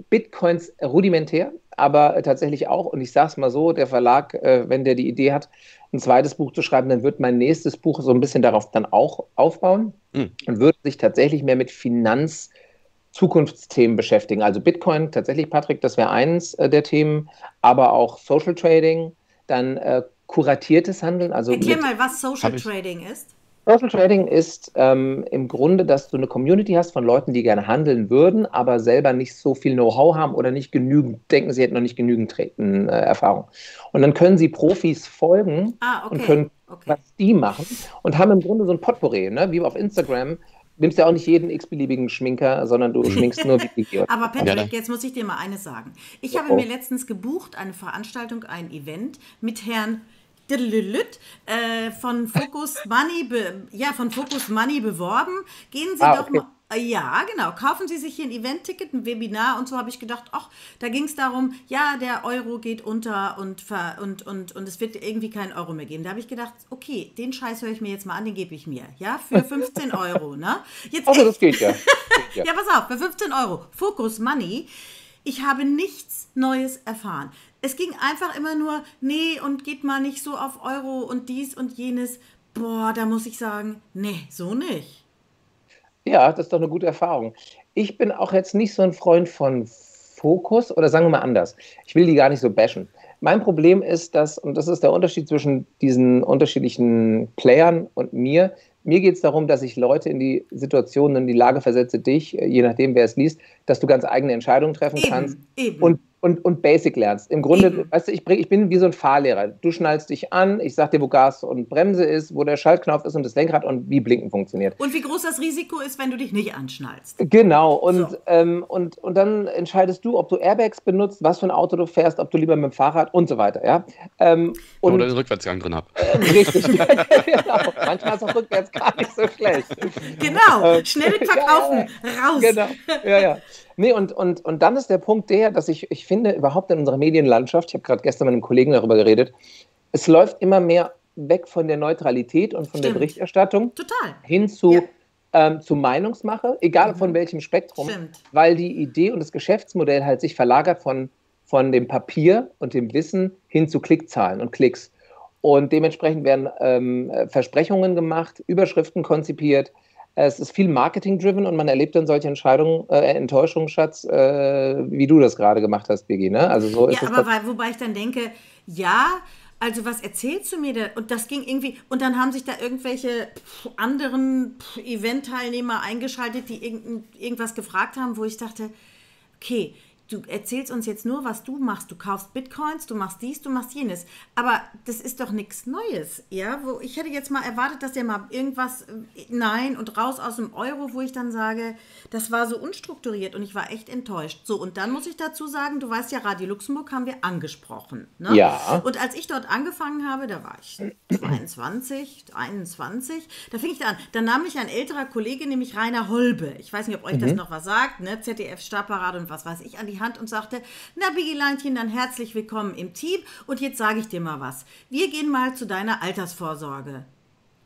Bitcoins rudimentär, aber tatsächlich auch. Und ich sage es mal so, der Verlag, äh, wenn der die Idee hat, ein zweites Buch zu schreiben, dann wird mein nächstes Buch so ein bisschen darauf dann auch aufbauen mhm. und würde sich tatsächlich mehr mit Finanz- Zukunftsthemen beschäftigen. Also Bitcoin, tatsächlich, Patrick, das wäre eins äh, der Themen, aber auch Social Trading, dann äh, kuratiertes Handeln. Also Erklär mal, was Social Trading ist. Social Trading ist ähm, im Grunde, dass du eine Community hast von Leuten, die gerne handeln würden, aber selber nicht so viel Know-how haben oder nicht genügend, denken, sie hätten noch nicht genügend Treten, äh, Erfahrung. Und dann können sie Profis folgen ah, okay. und können, okay. was die machen und haben im Grunde so ein Potpourri, ne? wie auf Instagram. Nimmst ja auch nicht jeden x-beliebigen Schminker, sondern du schminkst nur wie Aber Patrick, jetzt muss ich dir mal eines sagen. Ich habe oh. mir letztens gebucht, eine Veranstaltung, ein Event mit Herrn äh, von Focus *laughs* Money, ja, von Focus Money beworben. Gehen Sie ah, doch okay. mal. Äh, ja, genau. Kaufen Sie sich hier ein Event-Ticket, ein Webinar und so habe ich gedacht, ach, da ging es darum, ja, der Euro geht unter und, und, und, und es wird irgendwie keinen Euro mehr geben. Da habe ich gedacht, okay, den Scheiß höre ich mir jetzt mal an, den gebe ich mir, ja, für 15 *laughs* Euro, ne? Jetzt, also das geht ja. *laughs* ja. ja, pass auf, für 15 Euro. Focus Money. Ich habe nichts Neues erfahren es ging einfach immer nur, nee, und geht mal nicht so auf Euro und dies und jenes. Boah, da muss ich sagen, nee, so nicht. Ja, das ist doch eine gute Erfahrung. Ich bin auch jetzt nicht so ein Freund von Fokus oder sagen wir mal anders. Ich will die gar nicht so bashen. Mein Problem ist, dass, und das ist der Unterschied zwischen diesen unterschiedlichen Playern und mir, mir geht es darum, dass ich Leute in die Situation, in die Lage versetze, dich, je nachdem, wer es liest, dass du ganz eigene Entscheidungen treffen eben, kannst. Eben. Und und, und Basic lernst. Im Grunde, mhm. weißt du, ich, bring, ich bin wie so ein Fahrlehrer. Du schnallst dich an, ich sag dir, wo Gas und Bremse ist, wo der Schaltknopf ist und das Lenkrad und wie Blinken funktioniert. Und wie groß das Risiko ist, wenn du dich nicht anschnallst. Genau, und, so. ähm, und, und dann entscheidest du, ob du Airbags benutzt, was für ein Auto du fährst, ob du lieber mit dem Fahrrad und so weiter. Ja? Ähm, und, Oder den Rückwärtsgang drin hab. Äh, *laughs* richtig, *laughs* genau. Manchmal ist auch rückwärts gar nicht so schlecht. Genau, schnell *laughs* verkaufen, ja, raus. Genau, ja, ja. Nee, und, und, und dann ist der Punkt der, dass ich, ich finde, überhaupt in unserer Medienlandschaft, ich habe gerade gestern mit einem Kollegen darüber geredet, es läuft immer mehr weg von der Neutralität und von Stimmt. der Berichterstattung Total. hin zu, ja. ähm, zu Meinungsmache, egal mhm. von welchem Spektrum, Stimmt. weil die Idee und das Geschäftsmodell halt sich verlagert von, von dem Papier und dem Wissen hin zu Klickzahlen und Klicks. Und dementsprechend werden ähm, Versprechungen gemacht, Überschriften konzipiert. Es ist viel Marketing-driven und man erlebt dann solche Entscheidungen, äh, Enttäuschungen, Schatz, äh, wie du das gerade gemacht hast, Biggie. Ne? Also so ist ja, aber weil, wobei ich dann denke, ja, also was erzählst du mir da? Und das ging irgendwie, und dann haben sich da irgendwelche anderen Event-Teilnehmer eingeschaltet, die irgend, irgendwas gefragt haben, wo ich dachte, okay, du erzählst uns jetzt nur, was du machst. Du kaufst Bitcoins, du machst dies, du machst jenes. Aber das ist doch nichts Neues. Ja, wo ich hätte jetzt mal erwartet, dass der mal irgendwas, äh, nein, und raus aus dem Euro, wo ich dann sage, das war so unstrukturiert und ich war echt enttäuscht. So, und dann muss ich dazu sagen, du weißt ja, Radio Luxemburg haben wir angesprochen. Ne? Ja. Und als ich dort angefangen habe, da war ich 22, 21, da fing ich da an. Da nahm mich ein älterer Kollege, nämlich Rainer Holbe. Ich weiß nicht, ob euch mhm. das noch was sagt, ne? ZDF-Startparade und was weiß ich, an die Hand und sagte, na Bigileinchen, dann herzlich willkommen im Team und jetzt sage ich dir mal was. Wir gehen mal zu deiner Altersvorsorge.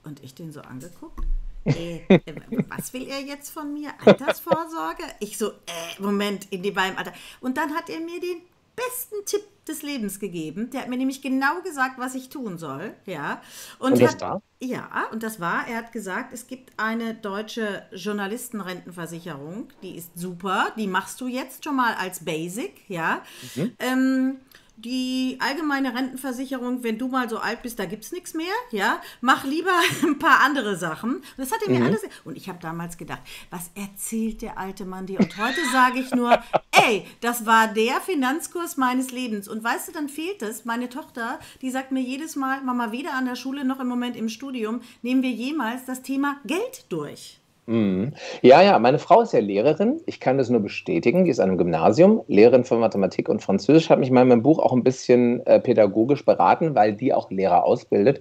Und ich den so angeguckt. Äh, äh, was will er jetzt von mir? Altersvorsorge? Ich so, äh, Moment, in dem beim Alter. Und dann hat er mir den besten Tipp des Lebens gegeben. Der hat mir nämlich genau gesagt, was ich tun soll. Ja. Und, und das hat, war? Ja, und das war, er hat gesagt, es gibt eine deutsche Journalistenrentenversicherung, die ist super, die machst du jetzt schon mal als Basic, ja. Mhm. Ähm, die allgemeine Rentenversicherung, wenn du mal so alt bist, da gibt es nichts mehr, ja, mach lieber *laughs* ein paar andere Sachen. Und das hat er mir mhm. alles. Und ich habe damals gedacht, was erzählt der alte Mann dir? Und heute sage ich nur, *laughs* ey, das war der Finanzkurs meines Lebens. Und weißt du, dann fehlt es. Meine Tochter, die sagt mir jedes Mal, Mama, weder an der Schule noch im Moment im Studium, nehmen wir jemals das Thema Geld durch. Mhm. Ja, ja, meine Frau ist ja Lehrerin. Ich kann das nur bestätigen. Die ist an einem Gymnasium, Lehrerin für Mathematik und Französisch, hat mich mal in meinem Buch auch ein bisschen äh, pädagogisch beraten, weil die auch Lehrer ausbildet.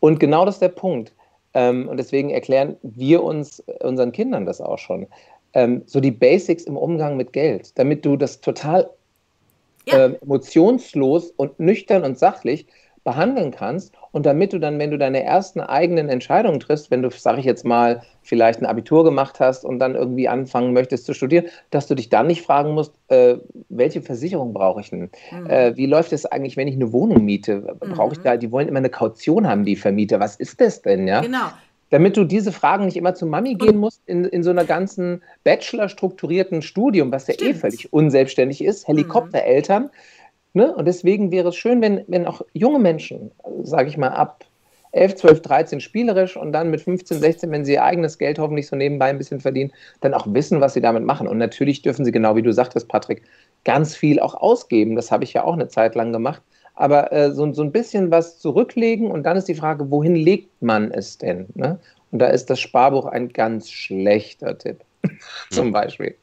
Und genau das ist der Punkt. Ähm, und deswegen erklären wir uns, äh, unseren Kindern das auch schon. Ähm, so die Basics im Umgang mit Geld, damit du das total ja. äh, emotionslos und nüchtern und sachlich behandeln kannst und damit du dann, wenn du deine ersten eigenen Entscheidungen triffst, wenn du, sage ich jetzt mal, vielleicht ein Abitur gemacht hast und dann irgendwie anfangen möchtest zu studieren, dass du dich dann nicht fragen musst, äh, welche Versicherung brauche ich denn? Mhm. Äh, wie läuft es eigentlich, wenn ich eine Wohnung miete? Brauche ich mhm. da, die wollen immer eine Kaution haben, die Vermieter. Was ist das denn, ja? Genau damit du diese Fragen nicht immer zu Mami gehen musst in, in so einer ganzen Bachelor-strukturierten Studium, was ja eh Stimmt. eh völlig unselbstständig ist, mhm. Helikoptereltern, Ne? Und deswegen wäre es schön, wenn, wenn auch junge Menschen, sage ich mal, ab 11, 12, 13 spielerisch und dann mit 15, 16, wenn sie ihr eigenes Geld hoffentlich so nebenbei ein bisschen verdienen, dann auch wissen, was sie damit machen. Und natürlich dürfen sie, genau wie du sagtest, Patrick, ganz viel auch ausgeben. Das habe ich ja auch eine Zeit lang gemacht. Aber äh, so, so ein bisschen was zurücklegen und dann ist die Frage, wohin legt man es denn? Ne? Und da ist das Sparbuch ein ganz schlechter Tipp, *laughs* zum Beispiel.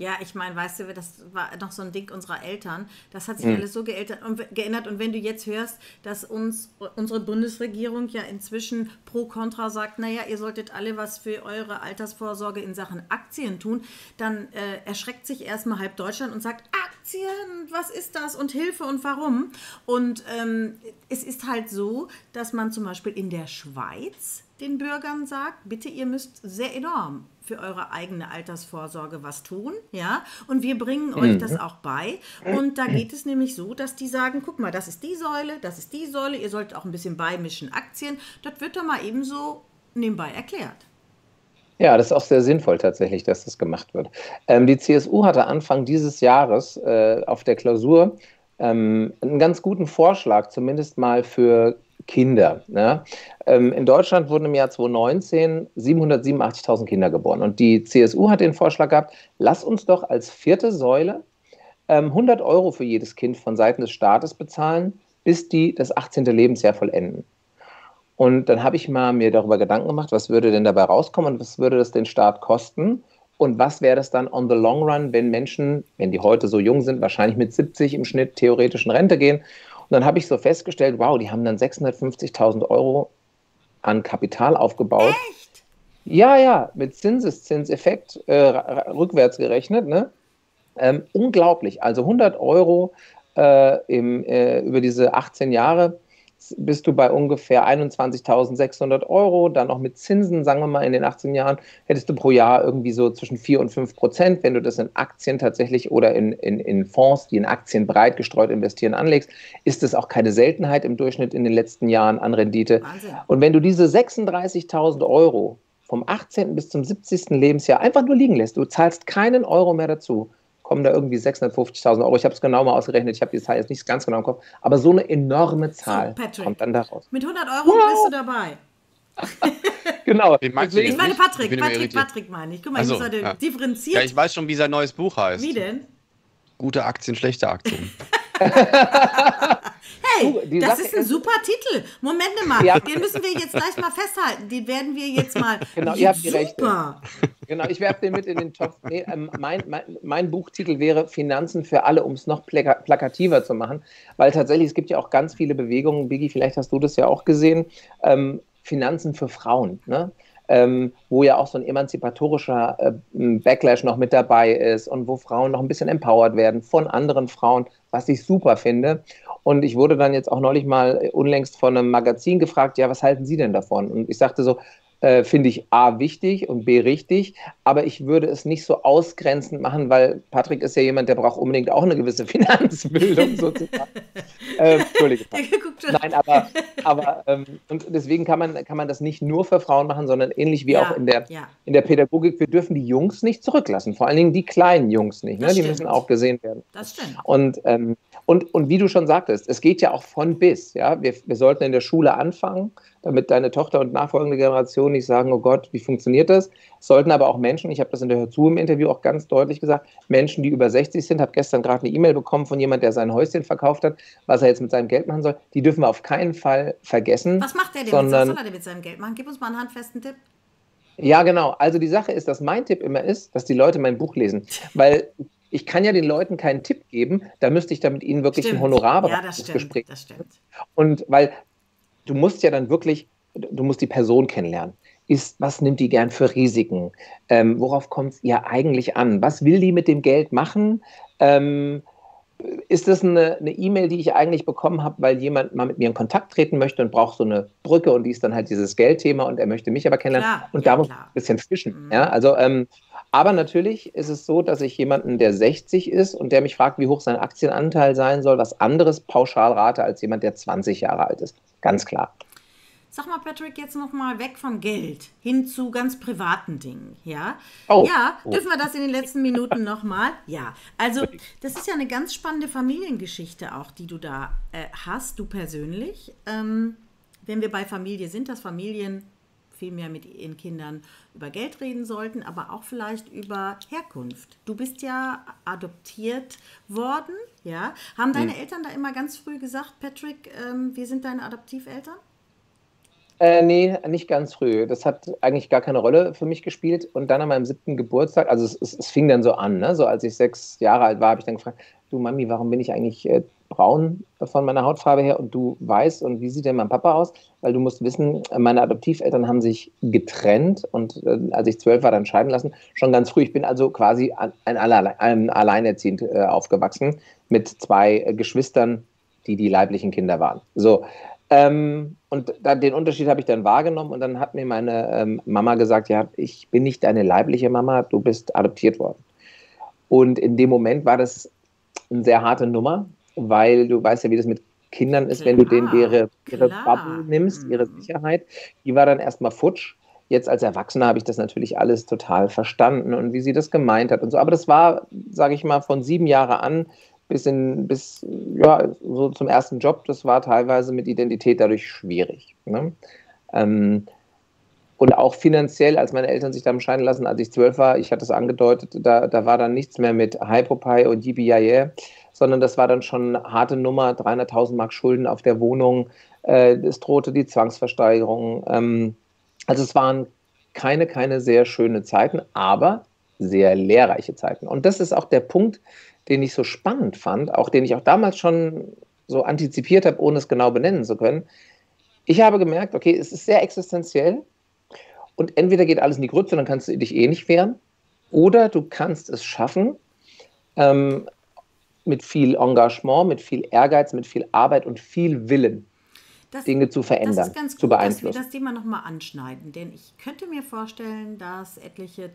Ja, ich meine, weißt du, das war noch so ein Ding unserer Eltern. Das hat sich mhm. alles so geändert. Und wenn du jetzt hörst, dass uns unsere Bundesregierung ja inzwischen pro kontra sagt, naja, ihr solltet alle was für eure Altersvorsorge in Sachen Aktien tun, dann äh, erschreckt sich erstmal halb Deutschland und sagt, Aktien, was ist das und Hilfe und warum? Und ähm, es ist halt so, dass man zum Beispiel in der Schweiz den Bürgern sagt, bitte, ihr müsst sehr enorm für eure eigene Altersvorsorge was tun, ja, und wir bringen euch das mhm. auch bei. Und da geht es nämlich so, dass die sagen, guck mal, das ist die Säule, das ist die Säule, ihr solltet auch ein bisschen beimischen Aktien. Das wird dann mal ebenso nebenbei erklärt. Ja, das ist auch sehr sinnvoll tatsächlich, dass das gemacht wird. Ähm, die CSU hatte Anfang dieses Jahres äh, auf der Klausur ähm, einen ganz guten Vorschlag, zumindest mal für Kinder. Ne? Ähm, in Deutschland wurden im Jahr 2019 787.000 Kinder geboren. Und die CSU hat den Vorschlag gehabt, lass uns doch als vierte Säule ähm, 100 Euro für jedes Kind von Seiten des Staates bezahlen, bis die das 18. Lebensjahr vollenden. Und dann habe ich mal mir darüber Gedanken gemacht, was würde denn dabei rauskommen und was würde das den Staat kosten? Und was wäre das dann on the long run, wenn Menschen, wenn die heute so jung sind, wahrscheinlich mit 70 im Schnitt theoretisch in Rente gehen und dann habe ich so festgestellt, wow, die haben dann 650.000 Euro an Kapital aufgebaut. Echt? Ja, ja, mit Zinseszinseffekt äh, rückwärts gerechnet, ne? Ähm, unglaublich. Also 100 Euro äh, im, äh, über diese 18 Jahre bist du bei ungefähr 21.600 Euro. Dann noch mit Zinsen, sagen wir mal, in den 18 Jahren hättest du pro Jahr irgendwie so zwischen 4 und 5 Prozent. Wenn du das in Aktien tatsächlich oder in, in, in Fonds, die in Aktien breit gestreut investieren, anlegst, ist das auch keine Seltenheit im Durchschnitt in den letzten Jahren an Rendite. Wahnsinn. Und wenn du diese 36.000 Euro vom 18. bis zum 70. Lebensjahr einfach nur liegen lässt, du zahlst keinen Euro mehr dazu, kommen da irgendwie 650.000 Euro. Ich habe es genau mal ausgerechnet, ich habe die Zahl jetzt nicht ganz genau im Kopf, aber so eine enorme Zahl so, kommt dann daraus. Mit 100 Euro wow. bist du dabei. *laughs* genau. ich meine Patrick, Patrick, Patrick meine ich. Guck mal, so, ich muss heute ja. differenzieren. Ja, ich weiß schon, wie sein neues Buch heißt. Wie denn? Gute Aktien, schlechte Aktien. *laughs* hey, du, das Sache ist ein super Titel. Moment mal, ja. den müssen wir jetzt gleich mal festhalten. Den werden wir jetzt mal. *laughs* Genau, ihr habt die Rechte. Genau, ich werfe den mit in den Topf. Nee, ähm, mein, mein, mein, Buchtitel wäre Finanzen für alle, um es noch plakativer zu machen. Weil tatsächlich, es gibt ja auch ganz viele Bewegungen. Biggie, vielleicht hast du das ja auch gesehen. Ähm, Finanzen für Frauen. Ne? ähm, wo ja auch so ein emanzipatorischer äh, Backlash noch mit dabei ist und wo Frauen noch ein bisschen empowered werden von anderen Frauen, was ich super finde. Und ich wurde dann jetzt auch neulich mal unlängst von einem Magazin gefragt, ja, was halten Sie denn davon? Und ich sagte so, äh, finde ich A wichtig und B richtig, aber ich würde es nicht so ausgrenzend machen, weil Patrick ist ja jemand, der braucht unbedingt auch eine gewisse *laughs* Finanzbildung sozusagen. äh, Entschuldige. *laughs* Nein, aber, aber ähm, und deswegen kann man, kann man das nicht nur für Frauen machen, sondern ähnlich wie ja, auch in der, ja. in der Pädagogik. Wir dürfen die Jungs nicht zurücklassen, vor allen Dingen die kleinen Jungs nicht. Ne? Die müssen auch gesehen werden. Das stimmt. Und ähm, und, und wie du schon sagtest, es geht ja auch von bis. Ja? Wir, wir sollten in der Schule anfangen, damit deine Tochter und nachfolgende Generation nicht sagen, oh Gott, wie funktioniert das? Sollten aber auch Menschen, ich habe das in der Hörzu im Interview auch ganz deutlich gesagt, Menschen, die über 60 sind, habe gestern gerade eine E-Mail bekommen von jemand, der sein Häuschen verkauft hat, was er jetzt mit seinem Geld machen soll, die dürfen wir auf keinen Fall vergessen. Was macht der denn? Sondern, was soll er denn mit seinem Geld machen? Gib uns mal einen handfesten Tipp. Ja, genau. Also die Sache ist, dass mein Tipp immer ist, dass die Leute mein Buch lesen. Weil ich kann ja den Leuten keinen Tipp geben, da müsste ich dann mit ihnen wirklich stimmt. ein Honorar ja, das stimmt, Gespräch. Das stimmt. Und weil du musst ja dann wirklich, du musst die Person kennenlernen. Ist, was nimmt die gern für Risiken? Ähm, worauf kommt es ihr eigentlich an? Was will die mit dem Geld machen? Ähm, ist das eine E-Mail, e die ich eigentlich bekommen habe, weil jemand mal mit mir in Kontakt treten möchte und braucht so eine Brücke und die ist dann halt dieses Geldthema und er möchte mich aber kennenlernen klar, und ja, da muss ich ein bisschen fischen. Mhm. Ja, also ähm, aber natürlich ist es so, dass ich jemanden, der 60 ist und der mich fragt, wie hoch sein Aktienanteil sein soll, was anderes pauschal rate als jemand, der 20 Jahre alt ist. Ganz klar. Sag mal, Patrick, jetzt noch mal weg vom Geld hin zu ganz privaten Dingen, ja? Oh. Ja, oh. dürfen wir das in den letzten Minuten noch mal? Ja, also das ist ja eine ganz spannende Familiengeschichte auch, die du da äh, hast, du persönlich. Ähm, wenn wir bei Familie sind, dass Familien viel mehr mit ihren Kindern über Geld reden sollten, aber auch vielleicht über Herkunft. Du bist ja adoptiert worden, ja. Haben deine hm. Eltern da immer ganz früh gesagt, Patrick, ähm, wir sind deine Adoptiveltern? Äh, nee, nicht ganz früh. Das hat eigentlich gar keine Rolle für mich gespielt. Und dann an meinem siebten Geburtstag, also es, es, es fing dann so an, ne? so als ich sechs Jahre alt war, habe ich dann gefragt, du Mami, warum bin ich eigentlich äh, braun von meiner Hautfarbe her und du weiß und wie sieht denn mein Papa aus? Weil du musst wissen, meine Adoptiveltern haben sich getrennt und äh, als ich zwölf war, dann scheiden lassen, schon ganz früh. Ich bin also quasi ein, ein, ein alleinerziehend äh, aufgewachsen mit zwei äh, Geschwistern, die die leiblichen Kinder waren. So. Ähm, und da, den Unterschied habe ich dann wahrgenommen und dann hat mir meine ähm, Mama gesagt, ja, ich bin nicht deine leibliche Mama, du bist adoptiert worden. Und in dem Moment war das eine sehr harte Nummer, weil du weißt ja, wie das mit Kindern ist, klar, wenn du denen ihre, ihre Bubble nimmst, ihre mhm. Sicherheit. Die war dann erstmal futsch. Jetzt als Erwachsener habe ich das natürlich alles total verstanden und wie sie das gemeint hat und so. Aber das war, sage ich mal, von sieben Jahren an bis, in, bis ja, so zum ersten Job, das war teilweise mit Identität dadurch schwierig. Ne? Ähm, und auch finanziell, als meine Eltern sich dann scheiden lassen, als ich zwölf war, ich hatte es angedeutet, da, da war dann nichts mehr mit Hypopai und yeah, sondern das war dann schon eine harte Nummer, 300.000 Mark Schulden auf der Wohnung, äh, es drohte die Zwangsversteigerung. Ähm, also es waren keine, keine sehr schöne Zeiten, aber sehr lehrreiche Zeiten. Und das ist auch der Punkt, den ich so spannend fand, auch den ich auch damals schon so antizipiert habe, ohne es genau benennen zu können. Ich habe gemerkt, okay, es ist sehr existenziell und entweder geht alles in die Grütze, dann kannst du dich eh nicht wehren, oder du kannst es schaffen, ähm, mit viel Engagement, mit viel Ehrgeiz, mit viel Arbeit und viel Willen. Das, Dinge zu verändern, das ist ganz gut, zu beeinflussen. dass wir das Thema nochmal anschneiden, denn ich könnte mir vorstellen, dass etliche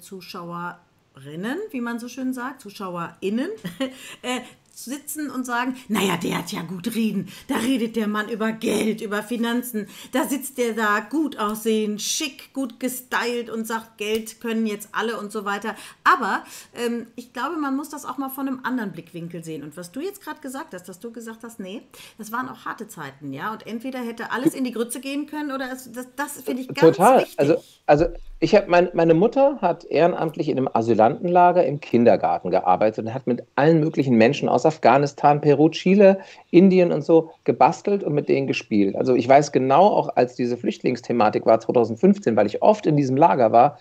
Zuschauerinnen, wie man so schön sagt, ZuschauerInnen, *laughs* äh, sitzen und sagen, naja, der hat ja gut reden. Da redet der Mann über Geld, über Finanzen. Da sitzt der da gut aussehen, schick, gut gestylt und sagt, Geld können jetzt alle und so weiter. Aber ähm, ich glaube, man muss das auch mal von einem anderen Blickwinkel sehen. Und was du jetzt gerade gesagt hast, dass du gesagt hast, nee, das waren auch harte Zeiten, ja. Und entweder hätte alles in die Grütze gehen können oder es, das, das finde ich ganz Total. wichtig. Also, also ich habe mein, meine Mutter hat ehrenamtlich in einem Asylantenlager im Kindergarten gearbeitet und hat mit allen möglichen Menschen aus Afghanistan, Peru, Chile, Indien und so gebastelt und mit denen gespielt. Also ich weiß genau, auch als diese Flüchtlingsthematik war 2015, weil ich oft in diesem Lager war,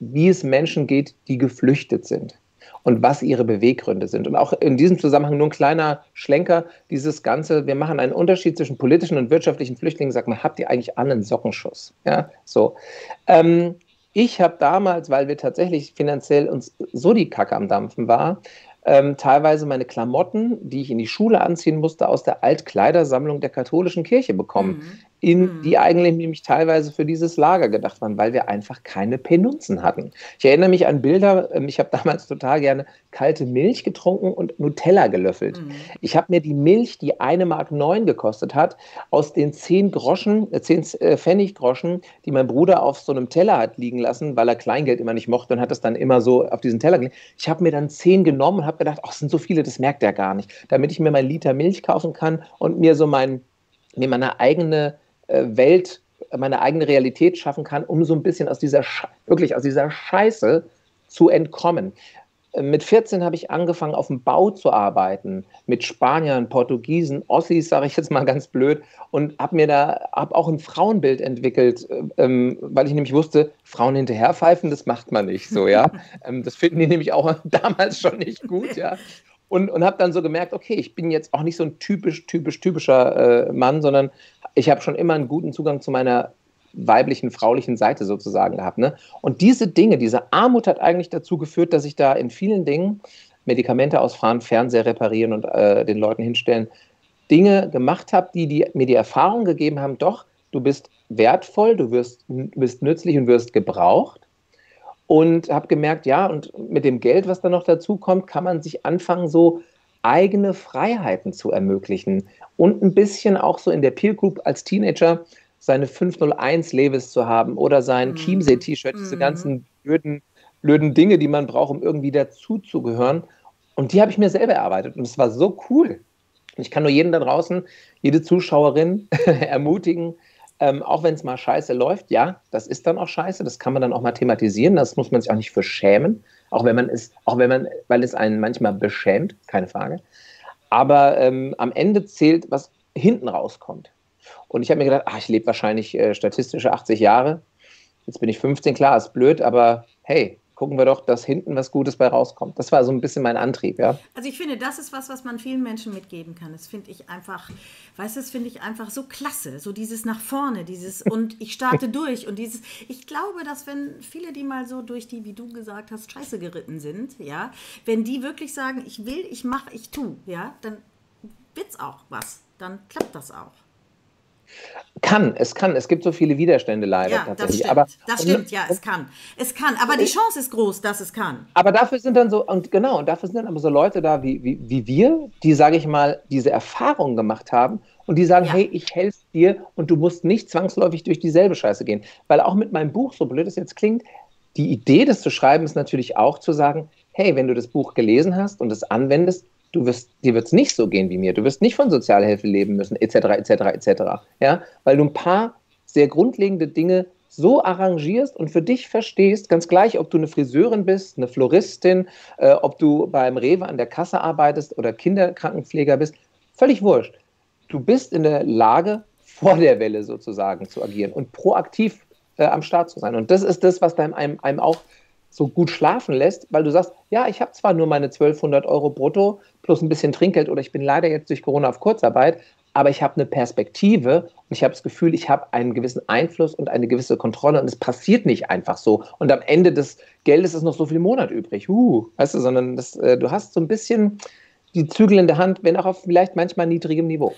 wie es Menschen geht, die geflüchtet sind und was ihre Beweggründe sind. Und auch in diesem Zusammenhang nur ein kleiner Schlenker, dieses Ganze, wir machen einen Unterschied zwischen politischen und wirtschaftlichen Flüchtlingen, sagt man, habt ihr eigentlich alle einen Sockenschuss? Ja, so. Ähm, ich habe damals, weil wir tatsächlich finanziell uns so die Kacke am Dampfen war, ähm, teilweise meine Klamotten, die ich in die Schule anziehen musste, aus der Altkleidersammlung der katholischen Kirche bekommen. Mhm in, mhm. die eigentlich nämlich teilweise für dieses Lager gedacht waren, weil wir einfach keine Penunzen hatten. Ich erinnere mich an Bilder, ähm, ich habe *laughs* damals total gerne kalte Milch getrunken und Nutella gelöffelt. Mhm. Ich habe mir die Milch, die eine Mark neun gekostet hat, aus den zehn Groschen, äh, zehn äh, Pfenniggroschen, die mein Bruder auf so einem Teller hat liegen lassen, weil er Kleingeld immer nicht mochte und hat das dann immer so auf diesen Teller gelegt. Ich habe mir dann zehn genommen und habe gedacht, ach, es sind so viele, das merkt er gar nicht. Damit ich mir mein Liter Milch kaufen kann und mir so mein, mir meine eigene Welt, meine eigene Realität schaffen kann, um so ein bisschen aus dieser, wirklich aus dieser Scheiße zu entkommen. Äh, mit 14 habe ich angefangen, auf dem Bau zu arbeiten, mit Spaniern, Portugiesen, Ossis, sage ich jetzt mal ganz blöd, und habe mir da hab auch ein Frauenbild entwickelt, äh, ähm, weil ich nämlich wusste, Frauen hinterherpfeifen, das macht man nicht so, ja. *laughs* ähm, das finden die nämlich auch *laughs* damals schon nicht gut, ja. Und, und habe dann so gemerkt, okay, ich bin jetzt auch nicht so ein typisch, typisch, typischer äh, Mann, sondern ich habe schon immer einen guten Zugang zu meiner weiblichen, fraulichen Seite sozusagen gehabt. Ne? Und diese Dinge, diese Armut hat eigentlich dazu geführt, dass ich da in vielen Dingen Medikamente ausfahren, Fernseher reparieren und äh, den Leuten hinstellen, Dinge gemacht habe, die, die mir die Erfahrung gegeben haben, doch, du bist wertvoll, du wirst, du bist nützlich und wirst gebraucht. Und habe gemerkt, ja, und mit dem Geld, was da noch dazu kommt, kann man sich anfangen, so eigene Freiheiten zu ermöglichen und ein bisschen auch so in der Peer Group als Teenager seine 501 Levis zu haben oder sein mhm. Chiemsee-T-Shirt, diese mhm. ganzen blöden, blöden Dinge, die man braucht, um irgendwie dazuzugehören. Und die habe ich mir selber erarbeitet und es war so cool. Ich kann nur jeden da draußen, jede Zuschauerin *laughs* ermutigen, ähm, auch wenn es mal scheiße läuft, ja, das ist dann auch scheiße, das kann man dann auch mal thematisieren, das muss man sich auch nicht für schämen, auch wenn man es, auch wenn man, weil es einen manchmal beschämt, keine Frage. Aber ähm, am Ende zählt, was hinten rauskommt. Und ich habe mir gedacht, ach, ich lebe wahrscheinlich äh, statistische 80 Jahre. Jetzt bin ich 15, klar, ist blöd, aber hey, gucken wir doch, dass hinten was Gutes bei rauskommt. Das war so ein bisschen mein Antrieb, ja. Also ich finde, das ist was, was man vielen Menschen mitgeben kann. Das finde ich einfach, weißt du, das finde ich einfach so klasse. So dieses nach vorne, dieses *laughs* und ich starte durch und dieses, ich glaube, dass wenn viele, die mal so durch die, wie du gesagt hast, Scheiße geritten sind, ja, wenn die wirklich sagen, ich will, ich mache, ich tu, ja, dann wird's auch was. Dann klappt das auch. Kann, es kann. Es gibt so viele Widerstände leider ja, tatsächlich. Das stimmt, aber, das stimmt ja, es kann. Es kann, aber die Chance ist groß, dass es kann. Aber dafür sind dann so, und genau, und dafür sind dann aber so Leute da wie, wie, wie wir, die, sage ich mal, diese Erfahrung gemacht haben und die sagen, ja. hey, ich helfe dir und du musst nicht zwangsläufig durch dieselbe Scheiße gehen. Weil auch mit meinem Buch, so blöd es jetzt klingt, die Idee, das zu schreiben, ist natürlich auch zu sagen, hey, wenn du das Buch gelesen hast und es anwendest, du wirst, dir wird es nicht so gehen wie mir, du wirst nicht von Sozialhilfe leben müssen, etc., etc., etc., ja, weil du ein paar sehr grundlegende Dinge so arrangierst und für dich verstehst, ganz gleich, ob du eine Friseurin bist, eine Floristin, äh, ob du beim Rewe an der Kasse arbeitest oder Kinderkrankenpfleger bist, völlig wurscht. Du bist in der Lage, vor der Welle sozusagen zu agieren und proaktiv äh, am Start zu sein. Und das ist das, was einem, einem auch so gut schlafen lässt, weil du sagst, ja, ich habe zwar nur meine 1200 Euro brutto plus ein bisschen Trinkgeld oder ich bin leider jetzt durch Corona auf Kurzarbeit, aber ich habe eine Perspektive und ich habe das Gefühl, ich habe einen gewissen Einfluss und eine gewisse Kontrolle und es passiert nicht einfach so. Und am Ende des Geldes ist noch so viel Monat übrig. Uh, weißt du, sondern das, äh, du hast so ein bisschen die Zügel in der Hand, wenn auch auf vielleicht manchmal niedrigem Niveau.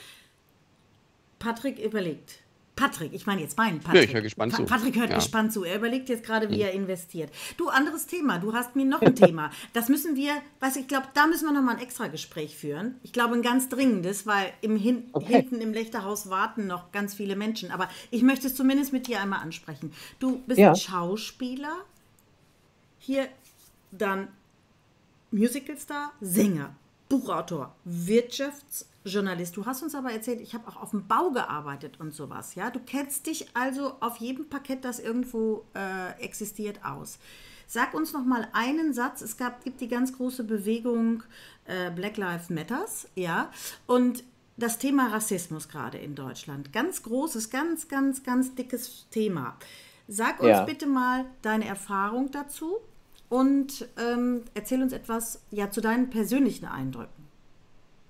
Patrick überlegt. Patrick, ich meine jetzt meinen Patrick. Ja, ich höre gespannt pa zu. Patrick hört ja. gespannt zu. Er überlegt jetzt gerade, wie mhm. er investiert. Du, anderes Thema. Du hast mir noch ein Thema. Das müssen wir, was ich glaube, da müssen wir nochmal ein extra Gespräch führen. Ich glaube, ein ganz dringendes, weil im Hin okay. hinten im Lechterhaus warten noch ganz viele Menschen. Aber ich möchte es zumindest mit dir einmal ansprechen. Du bist ja. Schauspieler, hier dann Musicalstar, Sänger, Buchautor, Wirtschaftsjournalist. Du hast uns aber erzählt, ich habe auch auf dem Bau gearbeitet und sowas. Ja, du kennst dich also auf jedem Parkett, das irgendwo äh, existiert, aus. Sag uns noch mal einen Satz. Es gab, gibt die ganz große Bewegung äh, Black Lives Matters, ja, und das Thema Rassismus gerade in Deutschland. Ganz großes, ganz, ganz, ganz dickes Thema. Sag uns ja. bitte mal deine Erfahrung dazu und ähm, erzähl uns etwas ja, zu deinen persönlichen Eindrücken.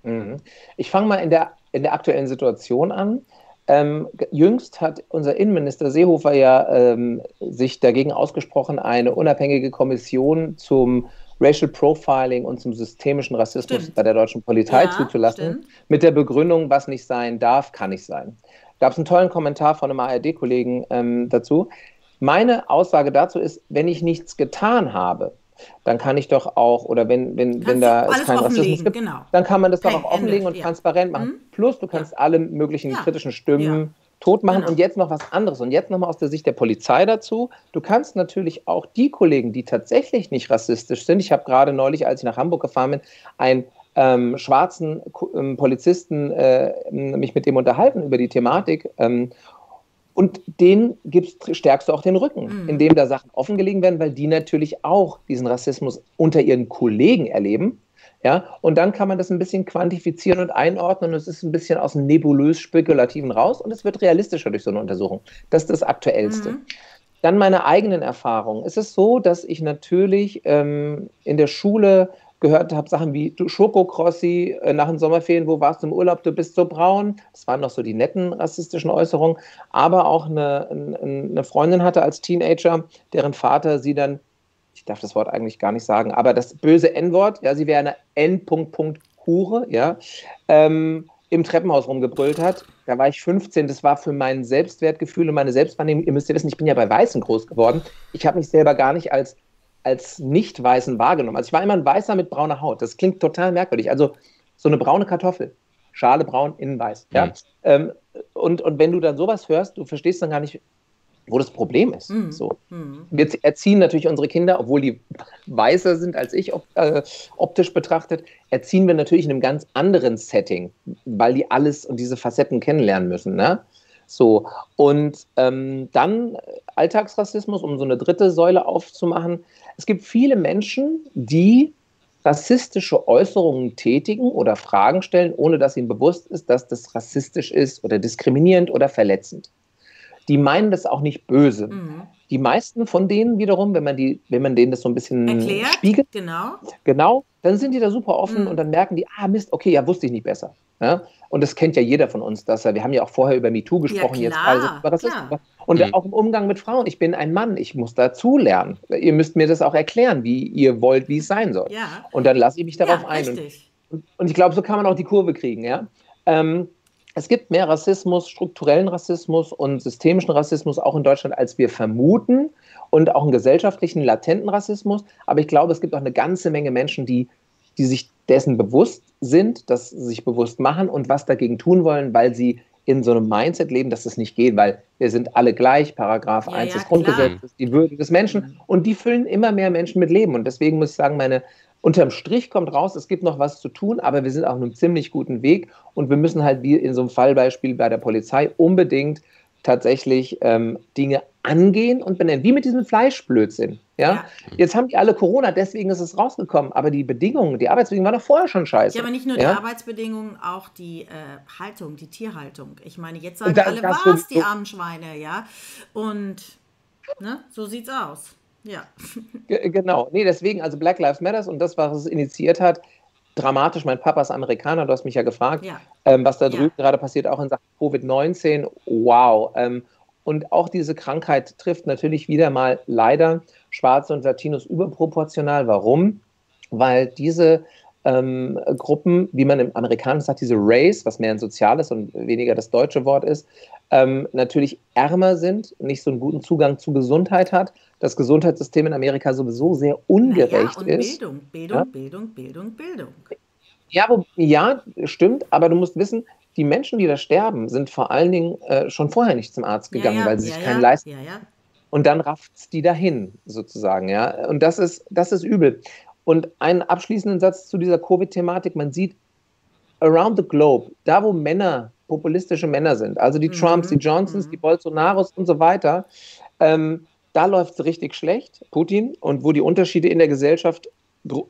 Mhm. Ich fange mal in der, in der aktuellen Situation an. Ähm, jüngst hat unser Innenminister Seehofer ja ähm, sich dagegen ausgesprochen, eine unabhängige Kommission zum Racial Profiling und zum systemischen Rassismus stimmt. bei der deutschen Polizei ja, zuzulassen, stimmt. mit der Begründung, was nicht sein darf, kann nicht sein. Gab es einen tollen Kommentar von einem ARD-Kollegen ähm, dazu. Meine Aussage dazu ist, wenn ich nichts getan habe, dann kann ich doch auch, oder wenn, wenn, wenn da es keinen Rassismus gibt, genau. dann kann man das doch auch offenlegen und ja. transparent machen. Mhm. Plus, du kannst ja. alle möglichen ja. kritischen Stimmen tot machen. Genau. Und jetzt noch was anderes. Und jetzt nochmal aus der Sicht der Polizei dazu. Du kannst natürlich auch die Kollegen, die tatsächlich nicht rassistisch sind. Ich habe gerade neulich, als ich nach Hamburg gefahren bin, einen ähm, schwarzen ähm, Polizisten äh, mich mit dem unterhalten über die Thematik. Ähm, und den gibst, stärkst du auch den Rücken, mhm. indem da Sachen offengelegt werden, weil die natürlich auch diesen Rassismus unter ihren Kollegen erleben. Ja, und dann kann man das ein bisschen quantifizieren und einordnen und es ist ein bisschen aus dem nebulös-spekulativen raus und es wird realistischer durch so eine Untersuchung. Das ist das Aktuellste. Mhm. Dann meine eigenen Erfahrungen. Es ist so, dass ich natürlich ähm, in der Schule gehört habe, Sachen wie du Schokokrossi äh, nach den Sommerferien, wo warst du im Urlaub, du bist so braun. Das waren noch so die netten rassistischen Äußerungen. Aber auch eine, eine Freundin hatte als Teenager, deren Vater sie dann, ich darf das Wort eigentlich gar nicht sagen, aber das böse N-Wort, ja, sie wäre eine N-Punkt-Punkt-Hure, ja, ähm, im Treppenhaus rumgebrüllt hat. Da war ich 15, das war für mein Selbstwertgefühl und meine Selbstwahrnehmung. Ihr müsst ja wissen, ich bin ja bei Weißen groß geworden. Ich habe mich selber gar nicht als als Nicht-Weißen wahrgenommen. Also ich war immer ein Weißer mit brauner Haut. Das klingt total merkwürdig. Also so eine braune Kartoffel. Schale braun, innen weiß. Ja? Mhm. Ähm, und, und wenn du dann sowas hörst, du verstehst dann gar nicht, wo das Problem ist. Mhm. So. Mhm. Wir erziehen natürlich unsere Kinder, obwohl die *laughs* weißer sind als ich op äh, optisch betrachtet, erziehen wir natürlich in einem ganz anderen Setting, weil die alles und diese Facetten kennenlernen müssen. Ne? So, und ähm, dann Alltagsrassismus, um so eine dritte Säule aufzumachen. Es gibt viele Menschen, die rassistische Äußerungen tätigen oder Fragen stellen, ohne dass ihnen bewusst ist, dass das rassistisch ist oder diskriminierend oder verletzend. Die meinen das auch nicht böse. Mhm. Die meisten von denen wiederum, wenn man, die, wenn man denen das so ein bisschen Erklärt, spiegelt, genau. genau, dann sind die da super offen mhm. und dann merken die, ah Mist, okay, ja, wusste ich nicht besser. Ja? Und das kennt ja jeder von uns, dass wir haben ja auch vorher über MeToo gesprochen, ja, jetzt also über Rassismus. Und mhm. auch im Umgang mit Frauen. Ich bin ein Mann, ich muss dazu lernen. Ihr müsst mir das auch erklären, wie ihr wollt, wie es sein soll. Ja. Und dann lasse ich mich darauf ja, ein. Und, und, ich glaube, so kann man auch die Kurve kriegen. Ja? Ähm, es gibt mehr Rassismus, strukturellen Rassismus und systemischen Rassismus auch in Deutschland, als wir vermuten. Und auch einen gesellschaftlichen, latenten Rassismus. Aber ich glaube, es gibt auch eine ganze Menge Menschen, die, die sich dessen bewusst sind, dass sie sich bewusst machen und was dagegen tun wollen, weil sie in so einem Mindset leben, dass das nicht geht, weil wir sind alle gleich, Paragraph ja, 1 ja, des Grundgesetzes, die Würde des Menschen mhm. und die füllen immer mehr Menschen mit Leben und deswegen muss ich sagen, meine unterm Strich kommt raus, es gibt noch was zu tun, aber wir sind auf einem ziemlich guten Weg und wir müssen halt wie in so einem Fallbeispiel bei der Polizei unbedingt tatsächlich ähm, Dinge angehen und benennen, wie mit diesem Fleischblödsinn. Ja? ja? Jetzt haben die alle Corona, deswegen ist es rausgekommen. Aber die Bedingungen, die Arbeitsbedingungen waren doch vorher schon scheiße. Ja, aber nicht nur ja? die Arbeitsbedingungen, auch die äh, Haltung, die Tierhaltung. Ich meine, jetzt sagen da, alle, was, die armen Schweine, ja. Und ne, so sieht's aus. Ja. Genau. Nee, deswegen, also Black Lives Matters und das, was es initiiert hat, dramatisch. Mein Papa ist Amerikaner, du hast mich ja gefragt, ja. Ähm, was da drüben ja. gerade passiert, auch in Sachen Covid-19. Wow. Ähm, und auch diese Krankheit trifft natürlich wieder mal leider Schwarze und Latinos überproportional. Warum? Weil diese ähm, Gruppen, wie man im Amerikanischen sagt, diese Race, was mehr ein soziales und weniger das deutsche Wort ist, ähm, natürlich ärmer sind, nicht so einen guten Zugang zu Gesundheit hat, das Gesundheitssystem in Amerika sowieso sehr ungerecht ja, und ist. Bildung, Bildung, ja? Bildung, Bildung, Bildung. Ja, wo, ja, stimmt, aber du musst wissen, die Menschen, die da sterben, sind vor allen Dingen äh, schon vorher nicht zum Arzt gegangen, ja, weil sie sich keinen leisten. Und dann rafft es die dahin, sozusagen, ja. Und das ist, das ist übel. Und einen abschließenden Satz zu dieser Covid-Thematik. Man sieht around the globe, da wo Männer, populistische Männer sind, also die mhm. Trumps, die Johnsons, mhm. die Bolsonaros und so weiter, ähm, da läuft es richtig schlecht, Putin, und wo die Unterschiede in der Gesellschaft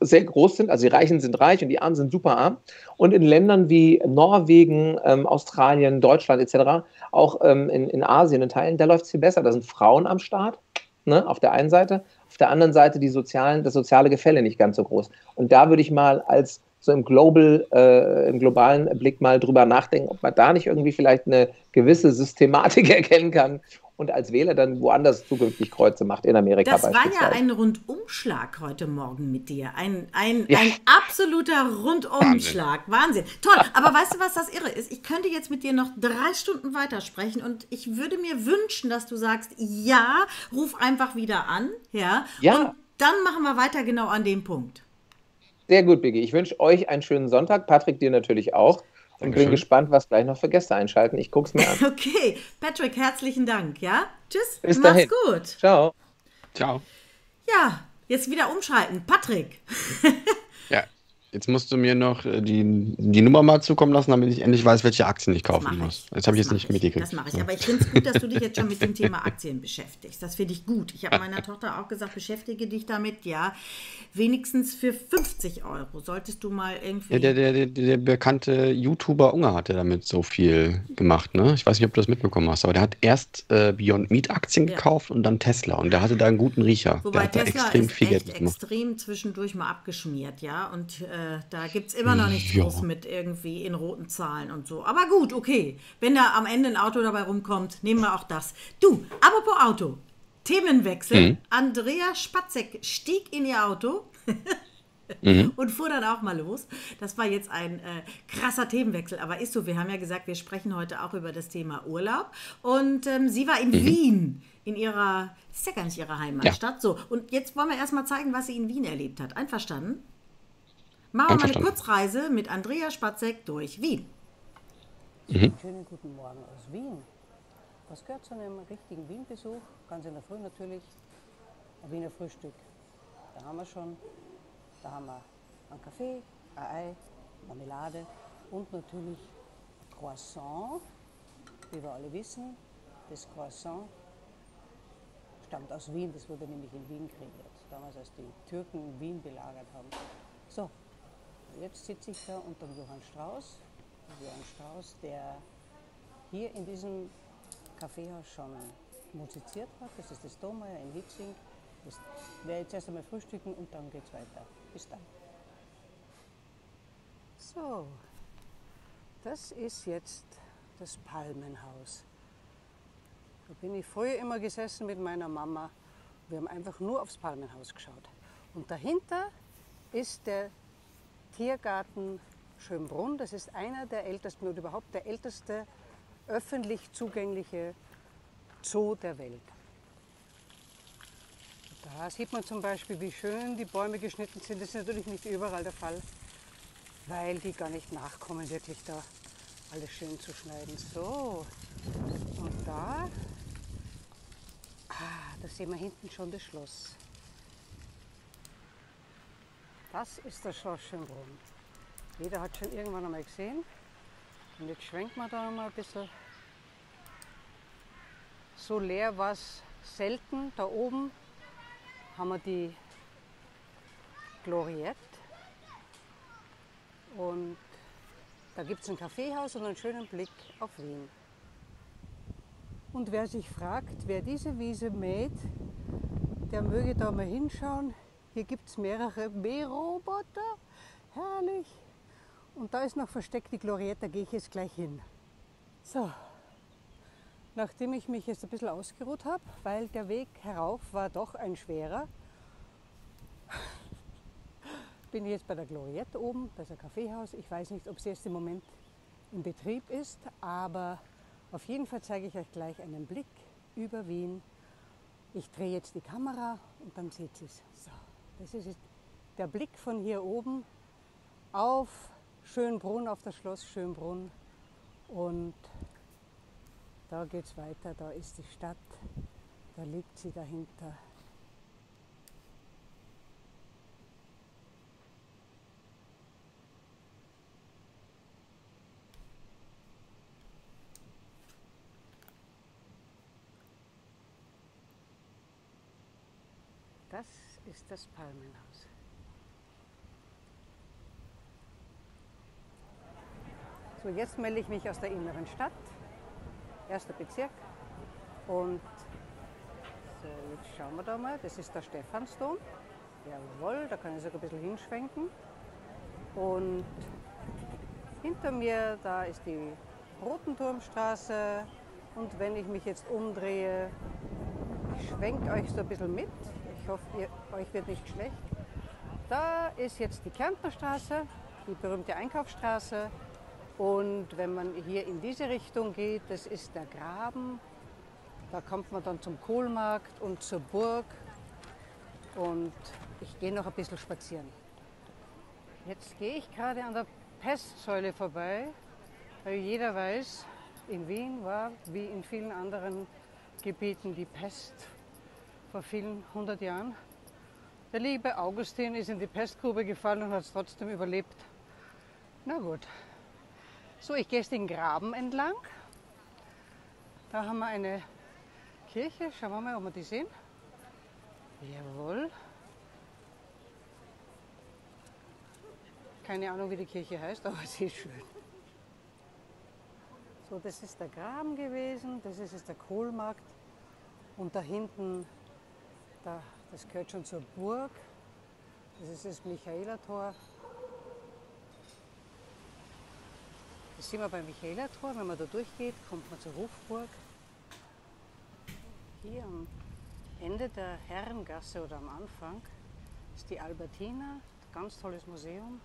sehr groß sind. Also die Reichen sind reich und die Armen sind super arm. Und in Ländern wie Norwegen, ähm, Australien, Deutschland etc., auch ähm, in, in Asien in Teilen, da läuft es viel besser. Da sind Frauen am Start, ne, auf der einen Seite, auf der anderen Seite die sozialen, das soziale Gefälle nicht ganz so groß. Und da würde ich mal als so im Global, äh, im globalen Blick mal drüber nachdenken, ob man da nicht irgendwie vielleicht eine gewisse Systematik *laughs* erkennen kann und als Wähler dann woanders zukünftig Kreuze macht, in Amerika Das war ja ein Rundumschlag heute Morgen mit dir. Ein, ein, ja. ein absoluter Rundumschlag. Wahnsinn. Wahnsinn. Toll. Aber weißt du, was das Irre ist? Ich könnte jetzt mit dir noch drei Stunden weitersprechen und ich würde mir wünschen, dass du sagst, ja, ruf einfach wieder an. Ja. ja. Und dann machen wir weiter genau an dem Punkt. Sehr gut, Biggie. Ich wünsche euch einen schönen Sonntag. Patrick, dir natürlich auch. Und Dankeschön. bin gespannt, was gleich noch für Gäste einschalten. Ich gucke es mir an. *laughs* Okay, Patrick, herzlichen Dank. Ja, tschüss. Bis Mach's dahin. gut. Ciao. Ciao. Ja, jetzt wieder umschalten. Patrick. *laughs* ja. Jetzt musst du mir noch äh, die, die Nummer mal zukommen lassen, damit ich endlich weiß, welche Aktien ich kaufen muss. Das habe ich jetzt nicht mitgekriegt. Das mache ich. Aber ich finde es gut, dass du dich jetzt schon mit dem Thema Aktien beschäftigst. Das finde ich gut. Ich habe meiner *laughs* Tochter auch gesagt, beschäftige dich damit. Ja, wenigstens für 50 Euro solltest du mal irgendwie. Ja, der, der, der, der bekannte YouTuber Unger hatte damit so viel gemacht. Ne? Ich weiß nicht, ob du das mitbekommen hast, aber der hat erst äh, Beyond Meat Aktien ja. gekauft und dann Tesla. Und der hatte da einen guten Riecher. Wobei der Tesla extrem ist viel Geld extrem zwischendurch mal abgeschmiert. Ja, und äh, äh, da gibt es immer noch nichts ja. groß mit irgendwie in roten Zahlen und so. Aber gut, okay. Wenn da am Ende ein Auto dabei rumkommt, nehmen wir auch das. Du, apropos Auto. Themenwechsel. Mhm. Andrea Spatzek stieg in ihr Auto. *laughs* mhm. und fuhr dann auch mal los. Das war jetzt ein äh, krasser Themenwechsel, aber ist so, wir haben ja gesagt, wir sprechen heute auch über das Thema Urlaub. Und ähm, sie war in mhm. Wien, in ihrer, ist ja gar nicht ihre Heimatstadt. Ja. So, und jetzt wollen wir erstmal zeigen, was sie in Wien erlebt hat. Einverstanden? Machen wir mal eine Kurzreise mit Andrea Spatzek durch Wien. Mhm. Schönen guten Morgen aus Wien. Was gehört zu einem richtigen Wien-Besuch? Ganz in der Früh natürlich ein Wiener Frühstück. Da haben wir schon, da haben wir einen Kaffee, ein Ei, Marmelade und natürlich ein Croissant. Wie wir alle wissen, das Croissant stammt aus Wien, das wurde nämlich in Wien kreiert, damals als die Türken Wien belagert haben. So, Jetzt sitze ich da unter Johann Strauß. Johann Strauß, der hier in diesem Kaffeehaus schon musiziert hat. Das ist das Domeyer in Hitzing. Das werde jetzt erst einmal frühstücken und dann geht es weiter. Bis dann. So, das ist jetzt das Palmenhaus. Da bin ich früher immer gesessen mit meiner Mama. Wir haben einfach nur aufs Palmenhaus geschaut. Und dahinter ist der Tiergarten Schönbrunn. Das ist einer der ältesten oder überhaupt der älteste öffentlich zugängliche Zoo der Welt. Da sieht man zum Beispiel, wie schön die Bäume geschnitten sind. Das ist natürlich nicht überall der Fall, weil die gar nicht nachkommen, wirklich da alles schön zu schneiden. So, und da, ah, da sehen wir hinten schon das Schloss. Das ist das Schloss. Jeder hat schon irgendwann einmal gesehen. Und jetzt schwenkt man da mal ein bisschen. So leer war es selten. Da oben haben wir die Gloriette. Und da gibt es ein Kaffeehaus und einen schönen Blick auf Wien. Und wer sich fragt, wer diese Wiese mäht, der möge da mal hinschauen. Hier gibt es mehrere Mähroboter. Herrlich. Und da ist noch versteckt die Gloriette, da gehe ich jetzt gleich hin. So, nachdem ich mich jetzt ein bisschen ausgeruht habe, weil der Weg herauf war doch ein schwerer, bin ich jetzt bei der Gloriette oben, das ist ein Kaffeehaus. Ich weiß nicht, ob es jetzt im Moment in Betrieb ist, aber auf jeden Fall zeige ich euch gleich einen Blick über Wien. Ich drehe jetzt die Kamera und dann seht ihr es. So, das ist der Blick von hier oben auf Schönbrunn, auf das Schloss Schönbrunn. Und da geht es weiter, da ist die Stadt, da liegt sie dahinter. Das ist das Palmenhaus. So, jetzt melde ich mich aus der inneren Stadt, erster Bezirk. Und so, jetzt schauen wir da mal, das ist der Stephansdom. Jawohl, da kann ich sogar ein bisschen hinschwenken. Und hinter mir, da ist die Rotenturmstraße. Und wenn ich mich jetzt umdrehe, ich schwenke euch so ein bisschen mit. Ich hoffe, ihr, euch wird nicht schlecht. Da ist jetzt die Kärntnerstraße, die berühmte Einkaufsstraße. Und wenn man hier in diese Richtung geht, das ist der Graben. Da kommt man dann zum Kohlmarkt und zur Burg. Und ich gehe noch ein bisschen spazieren. Jetzt gehe ich gerade an der Pestsäule vorbei, weil jeder weiß, in Wien war wie in vielen anderen Gebieten die Pest vor vielen hundert Jahren. Der liebe Augustin ist in die Pestgrube gefallen und hat es trotzdem überlebt. Na gut. So, ich gehe jetzt den Graben entlang. Da haben wir eine Kirche. Schauen wir mal, ob wir die sehen. Jawohl. Keine Ahnung, wie die Kirche heißt, aber *laughs* sie ist schön. So, das ist der Graben gewesen, das ist jetzt der Kohlmarkt und da hinten da, das gehört schon zur Burg. Das ist das Michaelertor. Das sind wir beim Michaelertor. Wenn man da durchgeht, kommt man zur Hofburg. Hier am Ende der Herrengasse oder am Anfang ist die Albertina, ganz tolles Museum.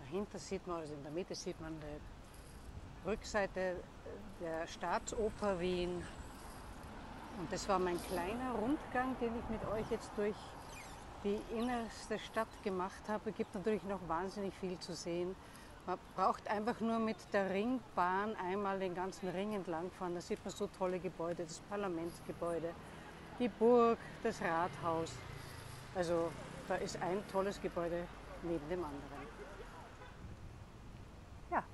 Dahinter sieht man, also in der Mitte sieht man die Rückseite der Staatsoper Wien, und das war mein kleiner Rundgang, den ich mit euch jetzt durch die innerste Stadt gemacht habe. Es gibt natürlich noch wahnsinnig viel zu sehen. Man braucht einfach nur mit der Ringbahn einmal den ganzen Ring entlang fahren. Da sieht man so tolle Gebäude, das Parlamentsgebäude, die Burg, das Rathaus. Also da ist ein tolles Gebäude neben dem anderen. Ja,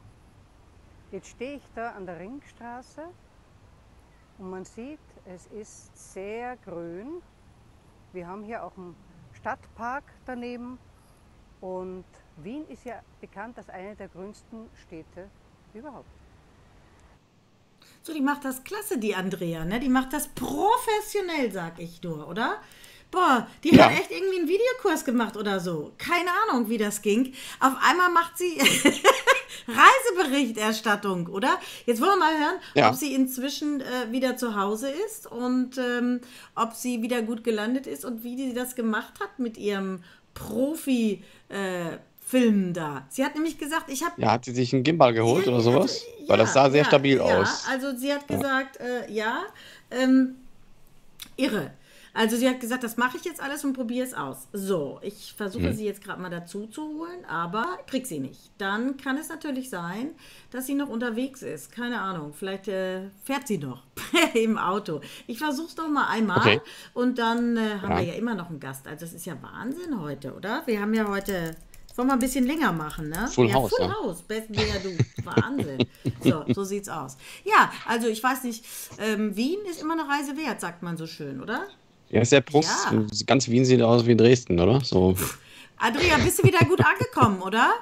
jetzt stehe ich da an der Ringstraße und man sieht, es ist sehr grün. Wir haben hier auch einen Stadtpark daneben. Und Wien ist ja bekannt als eine der grünsten Städte überhaupt. So, die macht das klasse, die Andrea, ne? Die macht das professionell, sag ich nur, oder? Boah, die ja. hat echt irgendwie einen Videokurs gemacht oder so. Keine Ahnung, wie das ging. Auf einmal macht sie *laughs* Reiseberichterstattung, oder? Jetzt wollen wir mal hören, ja. ob sie inzwischen äh, wieder zu Hause ist und ähm, ob sie wieder gut gelandet ist und wie sie das gemacht hat mit ihrem Profi. Äh, Film da. Sie hat nämlich gesagt, ich habe. Ja, hat sie sich einen Gimbal geholt ja, oder sowas? Ja, Weil das sah sehr stabil aus. Ja, also sie hat gesagt, äh, ja, ähm, irre. Also sie hat gesagt, das mache ich jetzt alles und probiere es aus. So, ich versuche mhm. sie jetzt gerade mal dazu zu holen, aber krieg sie nicht. Dann kann es natürlich sein, dass sie noch unterwegs ist. Keine Ahnung, vielleicht äh, fährt sie noch *laughs* im Auto. Ich versuche es doch mal einmal okay. und dann äh, haben ja. wir ja immer noch einen Gast. Also es ist ja Wahnsinn heute, oder? Wir haben ja heute wollen wir ein bisschen länger machen, ne? Full ja, House. Full ja. House, besten ja du. Wahnsinn. so, so sieht's aus. Ja, also ich weiß nicht, ähm, Wien ist immer eine Reise wert, sagt man so schön, oder? Ja, ist ja Brust. Ja. Ganz Wien sieht aus wie Dresden, oder? So. *laughs* Adria, bist du wieder gut angekommen, oder?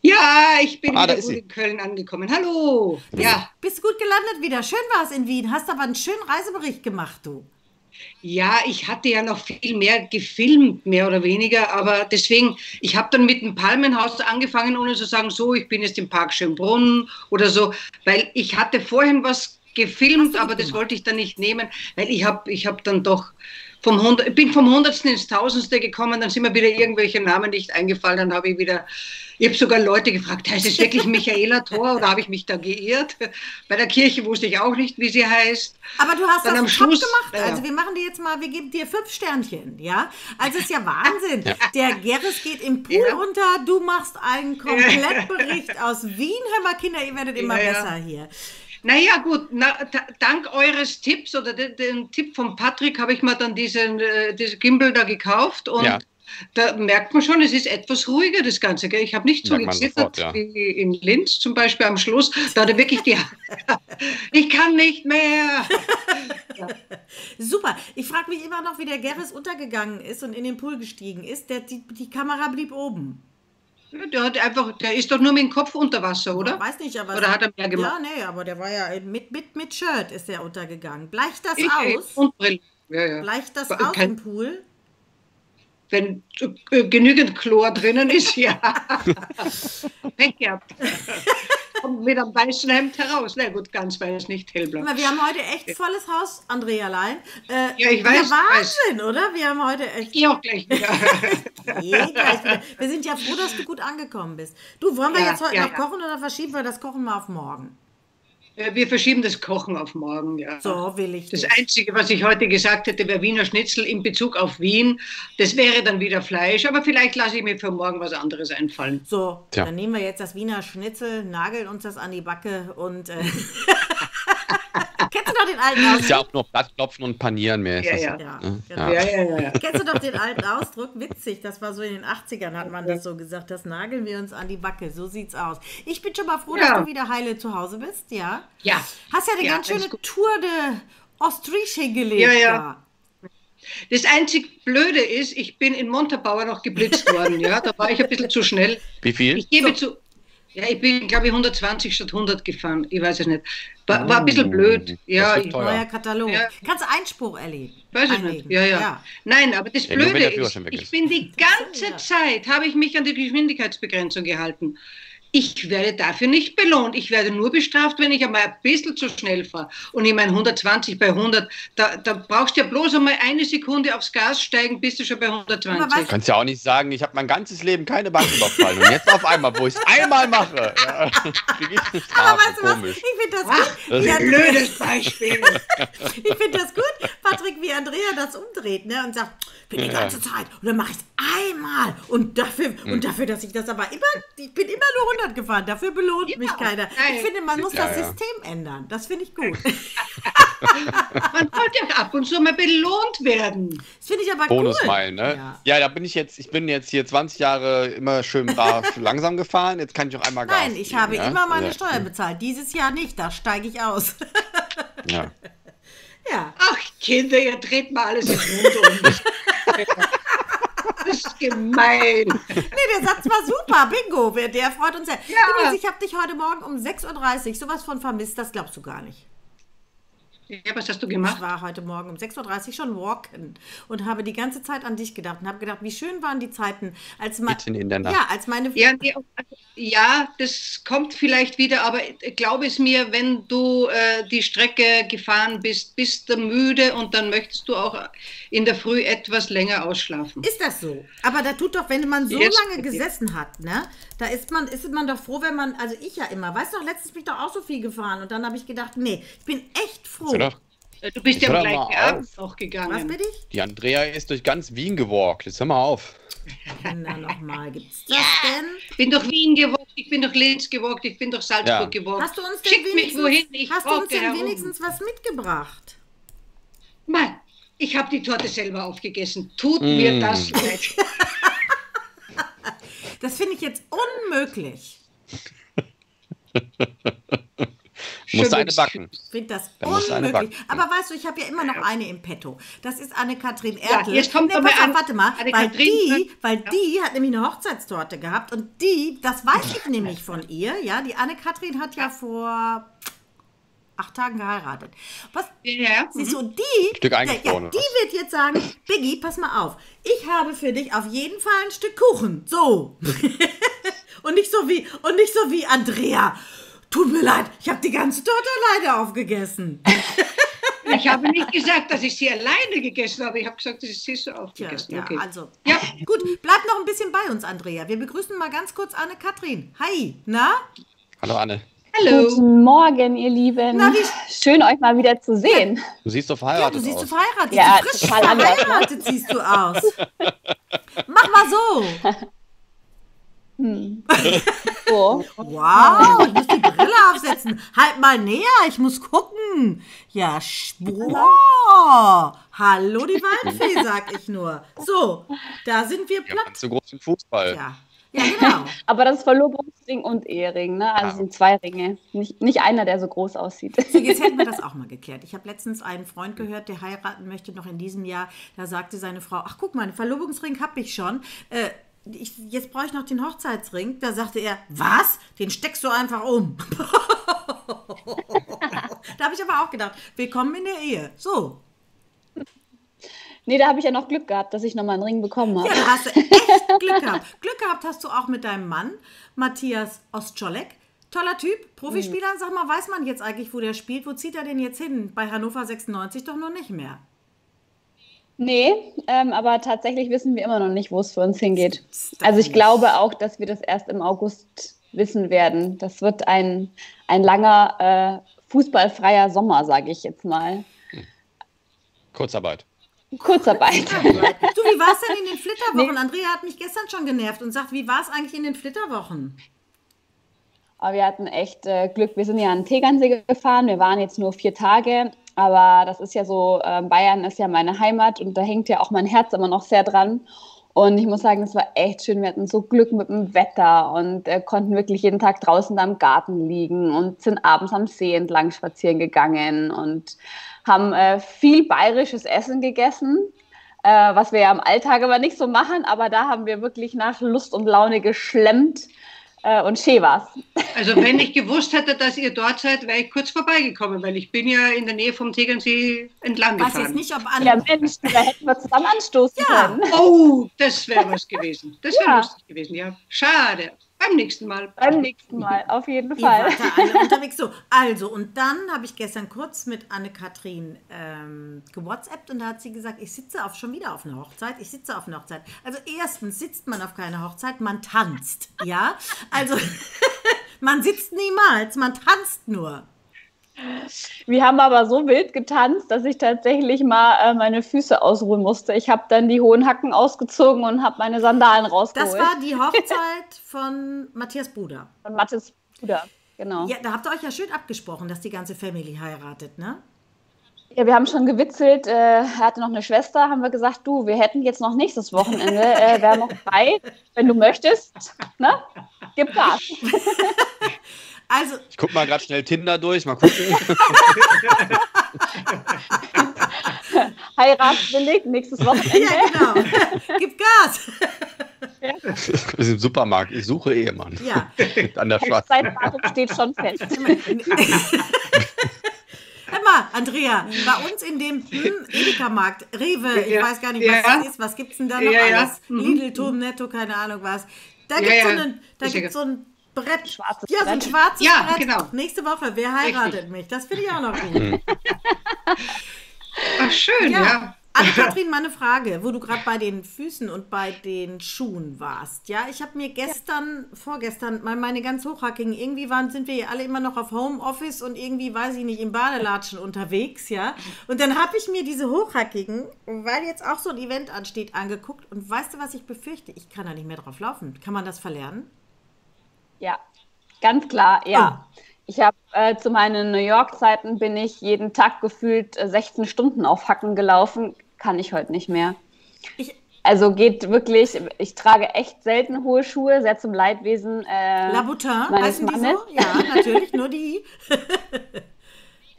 Ja, ich bin ah, wieder gut in Köln angekommen. Hallo. Bist, ja. Bist du gut gelandet wieder? Schön war es in Wien. Hast aber einen schönen Reisebericht gemacht, du. Ja, ich hatte ja noch viel mehr gefilmt, mehr oder weniger, aber deswegen, ich habe dann mit dem Palmenhaus angefangen, ohne zu sagen, so, ich bin jetzt im Park Schönbrunn oder so, weil ich hatte vorhin was gefilmt, aber das wollte ich dann nicht nehmen, weil ich habe ich hab dann doch vom 100, bin vom Hundertsten ins Tausendste gekommen, dann sind mir wieder irgendwelche Namen nicht eingefallen, dann habe ich wieder, ich habe sogar Leute gefragt, heißt es wirklich *laughs* Michaela Thor oder habe ich mich da geirrt? Bei der Kirche wusste ich auch nicht, wie sie heißt. Aber du hast dann das am Schluss gemacht, ja. also wir machen dir jetzt mal, wir geben dir fünf Sternchen, ja? Also es ist ja Wahnsinn. Ja. Der Gerris geht im Pool ja. runter, du machst einen Komplettbericht aus Wien, hör mal Kinder, ihr werdet immer besser hier. Naja, gut, na, dank eures Tipps oder den, den, Tipp von Patrick habe ich mir dann diesen äh, diese Gimbal da gekauft und ja. da merkt man schon, es ist etwas ruhiger, das Ganze. Gell? Ich habe nicht so gezittert ja. wie in Linz zum Beispiel am Schluss. Da hat er wirklich die. *laughs* ich kann nicht mehr. *laughs* ja. Super. Ich frage mich immer noch, wie der Gerris untergegangen ist und in den Pool gestiegen ist. Der, die, die Kamera blieb oben. Der hat einfach, der ist doch nur mit dem Kopf unter Wasser, oder? Ich weiß nicht, aber. Oder hat er mehr gemacht? Ja, nee, aber der war ja mit, mit, mit Shirt ist er untergegangen. Bleicht das ich, aus? Und Brille. Ja, ja. Bleicht das aus Kein, im Pool? Wenn äh, genügend Chlor drinnen ist, ja. *laughs* Pech gehabt kommt mit einem weißen Hemd heraus. Na gut, ganz weiß nicht, hellblau. Wir haben heute echt volles Haus, Andrealein. Äh, ja, ich weiß. Wahnsinn, weiß. oder? Wir haben heute echt... Ich auch gleich wieder. *laughs* gleich wieder. Wir sind ja froh, dass du gut angekommen bist. Du, wollen wir ja, jetzt heute ja, noch kochen oder verschieben wir das Kochen mal auf morgen? Äh, wir verschieben das Kochen auf morgen, ja. So will ich. Das, das Einzige, was ich heute gesagt hätte, wäre Wiener Schnitzel in Bezug auf Wien. Das wäre dann wieder Fleisch, aber vielleicht lasse ich mir für morgen was anderes einfallen. So, Tja. dann nehmen wir jetzt das Wiener Schnitzel, nageln uns das an die Backe und. Äh *laughs* *laughs* *laughs* Kennst du doch den alten Ausdruck? Ist ja auch nur Blattklopfen und Panieren mehr. Ja, ja. Ja. Ne? Genau. ja. ja, ja, Kennst du doch den alten Ausdruck? Witzig, das war so in den 80ern, hat man das so gesagt. Das nageln wir uns an die Backe. So sieht's aus. Ich bin schon mal froh, dass du wieder heile zu Hause bist, ja? Ja. Hast ja eine ganz schöne Tour de Austriche hingelegt. Ja, ja. Das einzig Blöde ist, ich bin in Montabaur noch geblitzt *laughs* worden. Ja, da war ich ein bisschen zu schnell. Wie viel? Ich gebe so. zu. Ja, ich bin, glaube ich, 120 statt 100 gefahren. Ich weiß es nicht. War, war ein bisschen blöd. Ja, neuer Katalog. Ja. Kannst du Einspruch erleben? Weiß ich nicht. Ja, ja, ja, Nein, aber das Blöde ist, ich bin die ganze Zeit, habe ich mich an die Geschwindigkeitsbegrenzung gehalten. Ich werde dafür nicht belohnt. Ich werde nur bestraft, wenn ich einmal ein bisschen zu schnell fahre. Und ich meine, 120 bei 100, da, da brauchst du ja bloß einmal eine Sekunde aufs Gas steigen, bist du schon bei 120. Du kannst ja auch nicht sagen, ich habe mein ganzes Leben keine Bank überfallen. Und jetzt auf einmal, wo ich es einmal mache, ja, *laughs* ich Aber weißt du was? Ich finde das Ach, gut. Das ist ein blödes Beispiel. *laughs* ich finde das gut, Patrick, wie Andrea das umdreht ne, und sagt, bin die ganze Zeit. Und dann mache ich es einmal. Und dafür, mhm. und dafür, dass ich das aber immer, ich bin immer nur 100 gefahren. Dafür belohnt ja, mich keiner. Nein. Ich finde, man muss ja, das ja. System ändern. Das finde ich gut. *laughs* man sollte ja ab und zu mal belohnt werden. Das finde ich aber Bonusmeilen, cool. ne? Ja. ja. da bin ich jetzt, ich bin jetzt hier 20 Jahre immer schön brav *laughs* langsam gefahren. Jetzt kann ich auch einmal Gas Nein, ich geben, habe immer meine Steuer bezahlt. Dieses Jahr nicht, da steige ich aus. ja. *laughs* Ja. Ach, Kinder, ihr dreht mal alles in den Mund um. Das ist gemein. Nee, der Satz war super. Bingo. Der freut uns sehr. Ja. Übrigens, ich habe dich heute Morgen um 6.30 Uhr sowas von vermisst, das glaubst du gar nicht. Ja, was hast du gemacht? Ich war heute Morgen um 6.30 Uhr schon walken und habe die ganze Zeit an dich gedacht und habe gedacht, wie schön waren die Zeiten, als, ma in der Nacht. Ja, als meine... Ja, ja, das kommt vielleicht wieder, aber glaube es mir, wenn du äh, die Strecke gefahren bist, bist du müde und dann möchtest du auch in der Früh etwas länger ausschlafen. Ist das so? Aber da tut doch, wenn man so Jetzt, lange gesessen hat, ne, da ist man, ist man doch froh, wenn man, also ich ja immer, weißt du, letztens bin ich doch auch so viel gefahren und dann habe ich gedacht, nee, ich bin echt froh. Äh, du bist ja am gleichen Abend auch gegangen. Was bin ich? Die Andrea ist durch ganz Wien gewalkt. Jetzt hör mal auf. Na, nochmal, gibt's das ja, denn? Ich bin durch Wien gewalkt, ich bin durch Linz gewalkt, ich bin durch Salzburg ja. gewalkt. Hast du uns denn, Schick mich wohin, ich hast du uns denn wenigstens was mitgebracht? Mann, ich habe die Torte selber aufgegessen. Tut mm. mir das leid. *laughs* das finde ich jetzt unmöglich. *laughs* Muss eine backen. Ich finde das unmöglich. Aber weißt du, ich habe ja immer noch eine im Petto. Das ist Anne-Kathrin Ertel. Ja, jetzt kommt nee, aber an, warte mal, weil die, weil ja. die hat nämlich eine Hochzeitstorte gehabt und die, das weiß ich *laughs* nämlich von ihr, ja, die Anne-Kathrin hat ja vor acht Tagen geheiratet. Was, ja. Siehst du, die, Stück ja, ja, die wird jetzt sagen, Biggie, pass mal auf, ich habe für dich auf jeden Fall ein Stück Kuchen. So. *laughs* und nicht so wie, und nicht so wie Andrea. Tut mir leid, ich habe die ganze Torte alleine aufgegessen. *laughs* Ich habe nicht gesagt, dass ich sie alleine gegessen habe. Ich habe gesagt, dass ich sie so aufgegessen habe. Ja, okay. also. Ja. Gut, bleib noch ein bisschen bei uns, Andrea. Wir begrüßen mal ganz kurz Anne-Kathrin. Hi, na? Hallo, Anne. Hallo. Guten Morgen, ihr Lieben. Na, Schön, euch mal wieder zu sehen. Ja. Du siehst so verheiratet aus. Ja, du siehst so verheiratet. Ja, frisch total verheiratet siehst du aus. Mach mal so. *laughs* Hm. *laughs* So. Wow, ich muss die Brille aufsetzen. Halt mal näher, ich muss gucken. Ja, wow. Hallo, die Waldfee, sag ich nur. So, da sind wir platt. Ja, zu groß im Fußball. Ja. Ja, genau. *laughs* Aber das ist Verlobungsring und Ehering, ne? Also ja. sind zwei Ringe. Nicht, nicht einer, der so groß aussieht. Jetzt hätten wir *laughs* das auch mal geklärt. Ich habe letztens einen Freund gehört, der heiraten möchte noch in diesem Jahr. Da sagte seine Frau: Ach, guck mal, einen Verlobungsring habe ich schon. Äh, ich, jetzt brauche ich noch den Hochzeitsring. Da sagte er, was? Den steckst du einfach um. *laughs* da habe ich aber auch gedacht, willkommen in der Ehe. So. Nee, da habe ich ja noch Glück gehabt, dass ich nochmal einen Ring bekommen habe. Ja, da hast du echt *laughs* Glück gehabt. Glück gehabt hast du auch mit deinem Mann, Matthias Ostscholek. Toller Typ, Profispieler. Sag mal, weiß man jetzt eigentlich, wo der spielt? Wo zieht er denn jetzt hin? Bei Hannover 96 doch noch nicht mehr. Nee, ähm, aber tatsächlich wissen wir immer noch nicht, wo es für uns hingeht. Also ich glaube auch, dass wir das erst im August wissen werden. Das wird ein, ein langer äh, fußballfreier Sommer, sage ich jetzt mal. Kurzarbeit. Kurzarbeit. du, wie war es denn in den *laughs* Flitterwochen? Nee. Andrea hat mich gestern schon genervt und sagt, wie war es eigentlich in den Flitterwochen? Aber wir hatten echt äh, Glück. Wir sind ja an Tegernsee gefahren. Wir waren jetzt nur vier Tage. Aber das ist ja so, äh, Bayern ist ja meine Heimat und da hängt ja auch mein Herz immer noch sehr dran. Und ich muss sagen, es war echt schön. Wir hatten so Glück mit dem Wetter und äh, konnten wirklich jeden Tag draußen da im Garten liegen und sind abends am See entlang spazieren gegangen und haben äh, viel bayerisches Essen gegessen, äh, was wir ja im Alltag aber nicht so machen. Aber da haben wir wirklich nach Lust und Laune geschlemmt äh, und schön war's. Also wenn ich gewusst hätte, dass ihr dort seid, wäre ich kurz vorbeigekommen, weil ich bin ja in der Nähe vom Tegernsee entlang gefahren. Weiß jetzt nicht, ob alle... Ja Mensch, da hätten wir zusammen anstoßen ja. können. Oh, das wäre was gewesen. Das wäre ja. lustig gewesen, ja. Schade. Beim nächsten Mal. Beim nächsten Mal, auf jeden Fall. alle *laughs* unterwegs. So, also, und dann habe ich gestern kurz mit Anne-Kathrin ähm, gewhatsappt und da hat sie gesagt, ich sitze auf, schon wieder auf einer Hochzeit. Ich sitze auf einer Hochzeit. Also, erstens sitzt man auf keiner Hochzeit, man tanzt. Ja, also, *laughs* man sitzt niemals, man tanzt nur. Wir haben aber so wild getanzt, dass ich tatsächlich mal äh, meine Füße ausruhen musste. Ich habe dann die hohen Hacken ausgezogen und habe meine Sandalen rausgeholt. Das war die Hochzeit von Matthias Bruder. Von Matthias Bruder, genau. Ja, da habt ihr euch ja schön abgesprochen, dass die ganze Family heiratet, ne? Ja, wir haben schon gewitzelt. Äh, er hatte noch eine Schwester, haben wir gesagt, du, wir hätten jetzt noch nächstes Wochenende, äh, wäre noch *laughs* frei, wenn du möchtest. Ne? Gib Gas. *laughs* Also, ich guck mal gerade schnell Tinder durch, mal gucken. *laughs* Heiratswillig, nächstes Wochenende. Ja, genau. *laughs* Gib Gas. Ja. Wir sind im Supermarkt. Ich suche Ehemann. Ja. *laughs* An der Schwarzen. Zeitdatum steht schon fest. Hör mal, Andrea, bei uns in dem hm, Edeka-Markt, Rewe, ich weiß gar nicht, was ja. das ist, was gibt es denn da noch ja, alles? Mhm. Lidl, Turm, Netto, keine Ahnung was. Da gibt es so, einen, so ein Brett. Schwarzes ja, so ein schwarzes ja, Brett. Genau. Nächste Woche, wer heiratet Richtig. mich? Das finde ich auch noch gut. *laughs* Ach, schön, ja. ja. Anne-Kathrin, meine Frage, wo du gerade bei den Füßen und bei den Schuhen warst. Ja, ich habe mir gestern, ja. vorgestern, mal meine ganz hochhackigen, irgendwie waren, sind wir ja alle immer noch auf Homeoffice und irgendwie, weiß ich nicht, im Badelatschen unterwegs, ja. Und dann habe ich mir diese hochhackigen, weil jetzt auch so ein Event ansteht, angeguckt. Und weißt du, was ich befürchte? Ich kann da nicht mehr drauf laufen. Kann man das verlernen? Ja, ganz klar, ja. Oh. Ich habe äh, zu meinen New York-Zeiten bin ich jeden Tag gefühlt 16 äh, Stunden auf Hacken gelaufen. Kann ich heute nicht mehr. Ich, also geht wirklich, ich trage echt selten hohe Schuhe, sehr zum Leidwesen. Äh, Labutin, heißen Mannes. die so? Ja, *laughs* natürlich, nur die.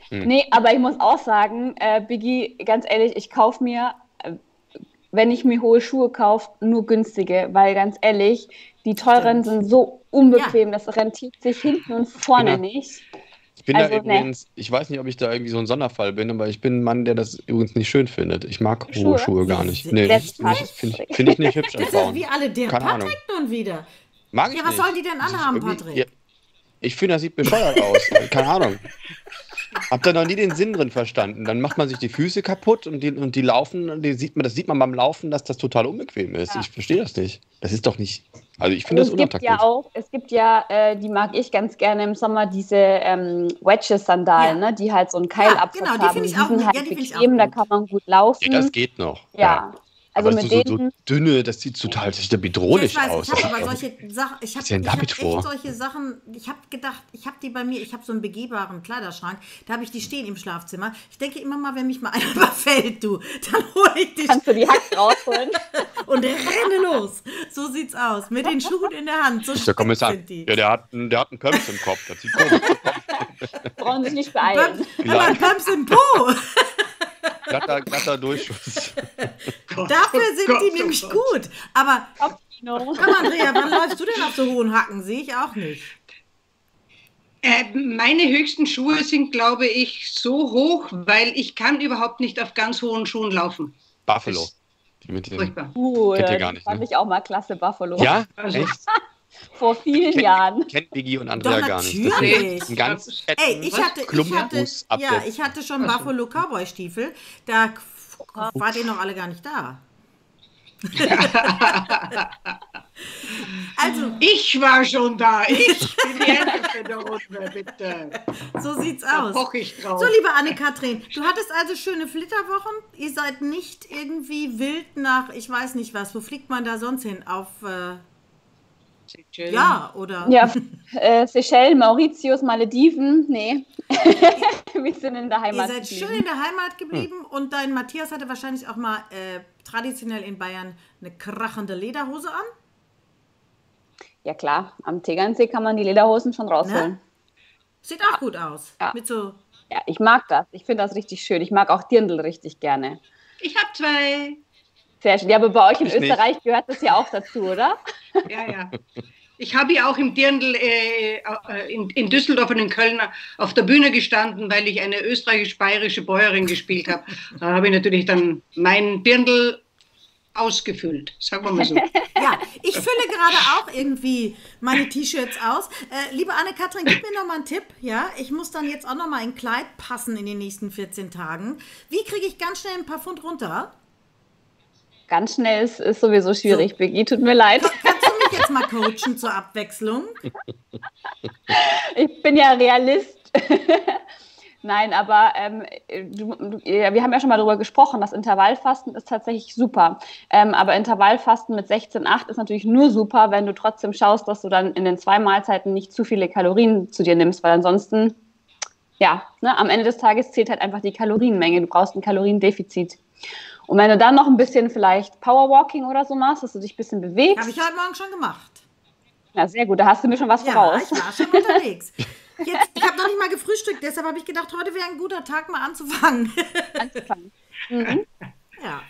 hm. Nee, aber ich muss auch sagen, äh, Biggie, ganz ehrlich, ich kaufe mir, äh, wenn ich mir hohe Schuhe kaufe, nur günstige, weil ganz ehrlich, die teuren Stimmt. sind so unbequem, ja. das rentiert sich hinten und vorne genau. nicht. bin also, da übrigens, nee. ich weiß nicht, ob ich da irgendwie so ein Sonderfall bin, aber ich bin ein Mann, der das übrigens nicht schön findet. Ich mag hohe Schuhe, Schuhe gar nicht. Nee, finde ich, find ich nicht hübsch Das ist wie alle der Keine Patrick Ahnung. nun wieder. Mag ich ja, was nicht. sollen die denn anhaben, Patrick? Ja, ich finde, das sieht bescheuert aus. Keine Ahnung. Hab da noch nie den Sinn drin verstanden. Dann macht man sich die Füße kaputt und die, und die laufen, die sieht man, das sieht man beim Laufen, dass das total unbequem ist. Ja. Ich verstehe das nicht. Das ist doch nicht. Also ich finde das unattraktiv. Ja auch, es gibt ja, äh, die mag ich ganz gerne im Sommer, diese ähm, Wedges-Sandalen, ja. ne, die halt so einen Keilabsatz ja, genau, haben. Die, die sind halt ja, bequem, da kann man gut laufen. Ja, das geht noch. ja. Also aber mit so, denen, so dünne, das sieht total sieht bedrohlich ja, ich weiß, aus. Ich habe aber solche Sachen, ich habe ja hab echt solche Sachen, ich habe gedacht, ich habe die bei mir, ich habe so einen begehbaren Kleiderschrank, da habe ich die stehen im Schlafzimmer. Ich denke immer mal, wenn mich mal einer *laughs* überfällt, du, dann hole ich die. Kannst du die Hack rausholen? *laughs* und renne los. So sieht's aus, mit den Schuhen in der Hand. So der Kommissar, sind die. Ja, der hat, einen, der hat einen Pumps im Kopf, das sieht komisch aus. *laughs* Brauchen sich nicht beeilen. Pumps, Pumps im Po glatter, glatter Durchschuss. Dafür sind Gott, die nämlich Gott. gut. Aber, komm Andrea, wann läufst du denn auf so hohen Hacken? Sehe ich auch nicht. Äh, meine höchsten Schuhe sind, glaube ich, so hoch, weil ich kann überhaupt nicht auf ganz hohen Schuhen laufen. Buffalo. Die mit den, Furchtbar. Uh, kennt ihr gar nicht, fand ne? ich auch mal klasse, Buffalo. Ja? Also, Echt? Vor vielen kennt, Jahren. Kennt Biggie und Andrea Doch, gar nicht. Natürlich. Ein ganz Ey, ich hatte, ich hatte, ja, ich hatte schon Buffalo Cowboy Stiefel. Da war die noch alle gar nicht da. *laughs* also, ich war schon da. Ich bin die Älteste der Runde, bitte. So sieht's aus. Da ich drauf. So, liebe Anne-Kathrin, du hattest also schöne Flitterwochen. Ihr seid nicht irgendwie wild nach, ich weiß nicht was. Wo fliegt man da sonst hin? Auf. Äh, Seychellen. Ja, oder? Ja, äh, Seychellen, Mauritius, Malediven, nee. *laughs* Wir sind in der Heimat. Ihr seid geblieben. schön in der Heimat geblieben und dein Matthias hatte wahrscheinlich auch mal äh, traditionell in Bayern eine krachende Lederhose an. Ja klar, am Tegernsee kann man die Lederhosen schon rausholen. Ne? Sieht auch gut aus. Ja. Mit so ja, ich mag das. Ich finde das richtig schön. Ich mag auch Dirndl richtig gerne. Ich habe zwei. Sehr schön. Ja, aber bei euch in ich Österreich nicht. gehört das ja auch dazu, oder? *laughs* Ja, ja. Ich habe ja auch im Dirndl äh, äh, in, in, Düsseldorf und in Köln auf der Bühne gestanden, weil ich eine österreichisch-bayerische Bäuerin gespielt habe. Da habe ich natürlich dann mein Dirndl ausgefüllt, sagen wir mal so. *laughs* Ja, ich fülle gerade auch irgendwie meine T-Shirts aus. Äh, liebe Anne-Kathrin, gib mir noch mal einen Tipp. Ja, ich muss dann jetzt auch noch mal ein Kleid passen in den nächsten 14 Tagen. Wie kriege ich ganz schnell ein paar Pfund runter? Ganz schnell ist, ist sowieso schwierig. So. Biggie, tut mir leid. Kannst du mich jetzt mal coachen zur Abwechslung? Ich bin ja Realist. *laughs* Nein, aber ähm, du, du, wir haben ja schon mal darüber gesprochen, das Intervallfasten ist tatsächlich super. Ähm, aber Intervallfasten mit 16,8 ist natürlich nur super, wenn du trotzdem schaust, dass du dann in den zwei Mahlzeiten nicht zu viele Kalorien zu dir nimmst, weil ansonsten, ja, ne, am Ende des Tages zählt halt einfach die Kalorienmenge. Du brauchst ein Kaloriendefizit. Und wenn du dann noch ein bisschen vielleicht Powerwalking oder so machst, dass du dich ein bisschen bewegst. Habe ich heute Morgen schon gemacht. Ja, sehr gut. Da hast du mir schon was ja, voraus. ich war schon unterwegs. *laughs* Jetzt, ich habe noch nicht mal gefrühstückt, deshalb habe ich gedacht, heute wäre ein guter Tag, mal anzufangen. *laughs* Anzufangen. Mhm. Ja.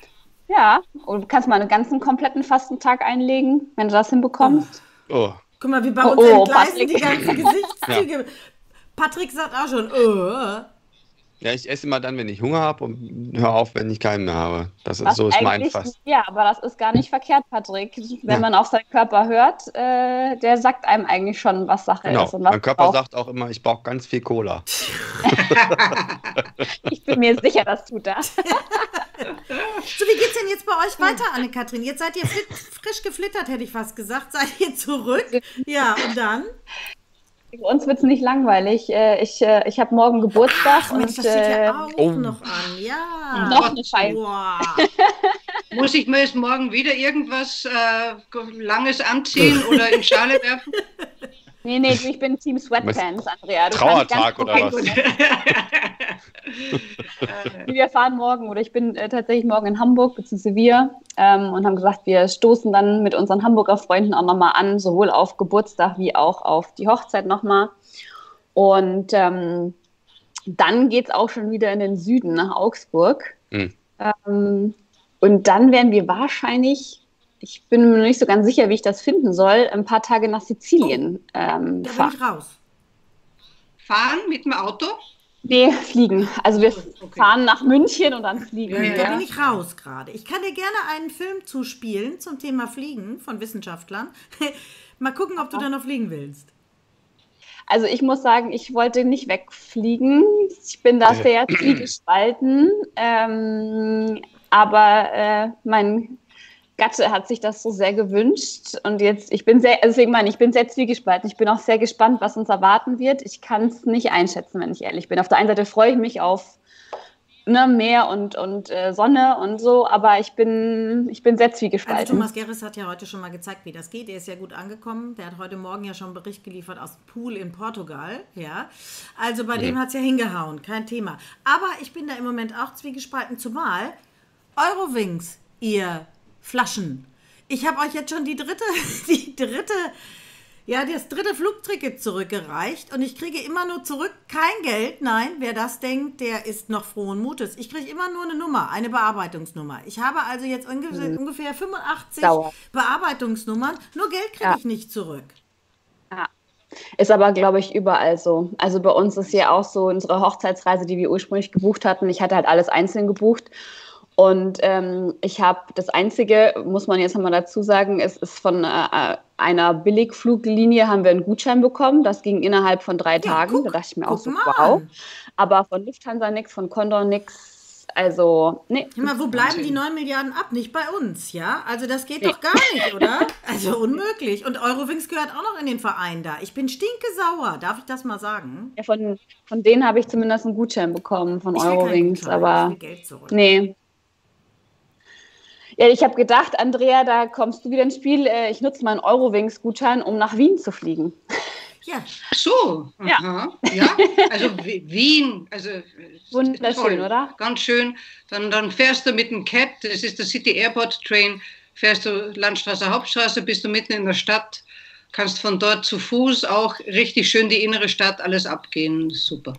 Ja, und du kannst mal einen ganzen kompletten Fastentag einlegen, wenn du das hinbekommst. Oh. oh. Guck mal, wie bei uns oh, oh, entgleisen die ganzen *laughs* Gesichtszüge. Ja. Patrick sagt auch schon, oh. Ja, ich esse immer dann, wenn ich Hunger habe und höre auf, wenn ich keinen mehr habe. Das ist, so ist mein Fass. Ja, aber das ist gar nicht verkehrt, Patrick. Wenn ja. man auf seinen Körper hört, äh, der sagt einem eigentlich schon, was Sache genau. ist. Und was mein Körper braucht. sagt auch immer, ich brauche ganz viel Cola. *laughs* ich bin mir sicher, das tut das. *laughs* so, wie geht's denn jetzt bei euch weiter, Anne-Kathrin? Jetzt seid ihr frisch geflittert, hätte ich fast gesagt. Seid ihr zurück? *laughs* Ja, und dann? Für uns wird es nicht langweilig. Äh, ich, äh, ich habe morgen Geburtstag. Ach, Mensch, das steht ja äh, auch oh. noch an. Ja. Noch eine Scheibe. Wow. Muss ich mir jetzt morgen wieder irgendwas äh, Langes anziehen oder in Schale werfen? *laughs* Nee, nee, ich bin Team Sweatpants, Andrea. Du Trauertag oder was? *laughs* wir fahren morgen oder ich bin äh, tatsächlich morgen in Hamburg, beziehungsweise wir, ähm, und haben gesagt, wir stoßen dann mit unseren Hamburger Freunden auch nochmal an, sowohl auf Geburtstag wie auch auf die Hochzeit nochmal. Und ähm, dann geht es auch schon wieder in den Süden nach Augsburg. Mhm. Ähm, und dann werden wir wahrscheinlich ich bin mir nicht so ganz sicher, wie ich das finden soll, ein paar Tage nach Sizilien oh, ähm, da fahren. Bin ich raus. fahren mit dem Auto? Nee, fliegen. Also wir okay. fahren nach München und dann fliegen ja. Da bin ich raus gerade. Ich kann dir gerne einen Film zuspielen zum Thema Fliegen von Wissenschaftlern. *laughs* Mal gucken, ob du dann noch fliegen willst. Also ich muss sagen, ich wollte nicht wegfliegen. Ich bin da sehr zwiegespalten. Ähm, aber äh, mein Gatte hat sich das so sehr gewünscht. Und jetzt, ich bin sehr, also deswegen meine ich, bin sehr zwiegespalten. Ich bin auch sehr gespannt, was uns erwarten wird. Ich kann es nicht einschätzen, wenn ich ehrlich bin. Auf der einen Seite freue ich mich auf ne, Meer und, und äh, Sonne und so, aber ich bin, ich bin sehr zwiegespalten. Also Thomas Gerris hat ja heute schon mal gezeigt, wie das geht. Er ist ja gut angekommen. Der hat heute Morgen ja schon einen Bericht geliefert aus Pool in Portugal. Ja. Also bei mhm. dem hat es ja hingehauen, kein Thema. Aber ich bin da im Moment auch zwiegespalten, zumal Eurowings, ihr Flaschen. Ich habe euch jetzt schon die dritte, *laughs* die dritte ja, das dritte Flugticket zurückgereicht und ich kriege immer nur zurück kein Geld. Nein, wer das denkt, der ist noch frohen Mutes. Ich kriege immer nur eine Nummer, eine Bearbeitungsnummer. Ich habe also jetzt ungefähr, mhm. ungefähr 85 Dauer. Bearbeitungsnummern, nur Geld kriege ja. ich nicht zurück. Ja. Ist aber, glaube ich, überall so. Also bei uns ist ja auch so unsere Hochzeitsreise, die wir ursprünglich gebucht hatten. Ich hatte halt alles einzeln gebucht. Und ähm, ich habe das Einzige, muss man jetzt nochmal dazu sagen, es ist von äh, einer Billigfluglinie haben wir einen Gutschein bekommen. Das ging innerhalb von drei ja, Tagen. Guck, da dachte ich mir auch so, wow. Aber von Lufthansa nichts, von Condor nichts. Also, nee. Mal, wo bleiben die 9 Milliarden ab? Nicht bei uns, ja? Also, das geht nee. doch gar nicht, *laughs* oder? Also, unmöglich. Und Eurowings gehört auch noch in den Verein da. Ich bin stinke sauer, darf ich das mal sagen? Ja, von, von denen habe ich zumindest einen Gutschein bekommen, von ich Eurowings. Aber. Nee, ja, ich habe gedacht, Andrea, da kommst du wieder ins Spiel. Äh, ich nutze meinen Eurowings-Gutschein, um nach Wien zu fliegen. Ja, so. Ja. ja, also Wien, also wunderschön, toll. oder? Ganz schön. Dann, dann fährst du mit dem CAT, das ist der City Airport Train, fährst du Landstraße, Hauptstraße, bist du mitten in der Stadt, kannst von dort zu Fuß auch richtig schön die innere Stadt alles abgehen. Super.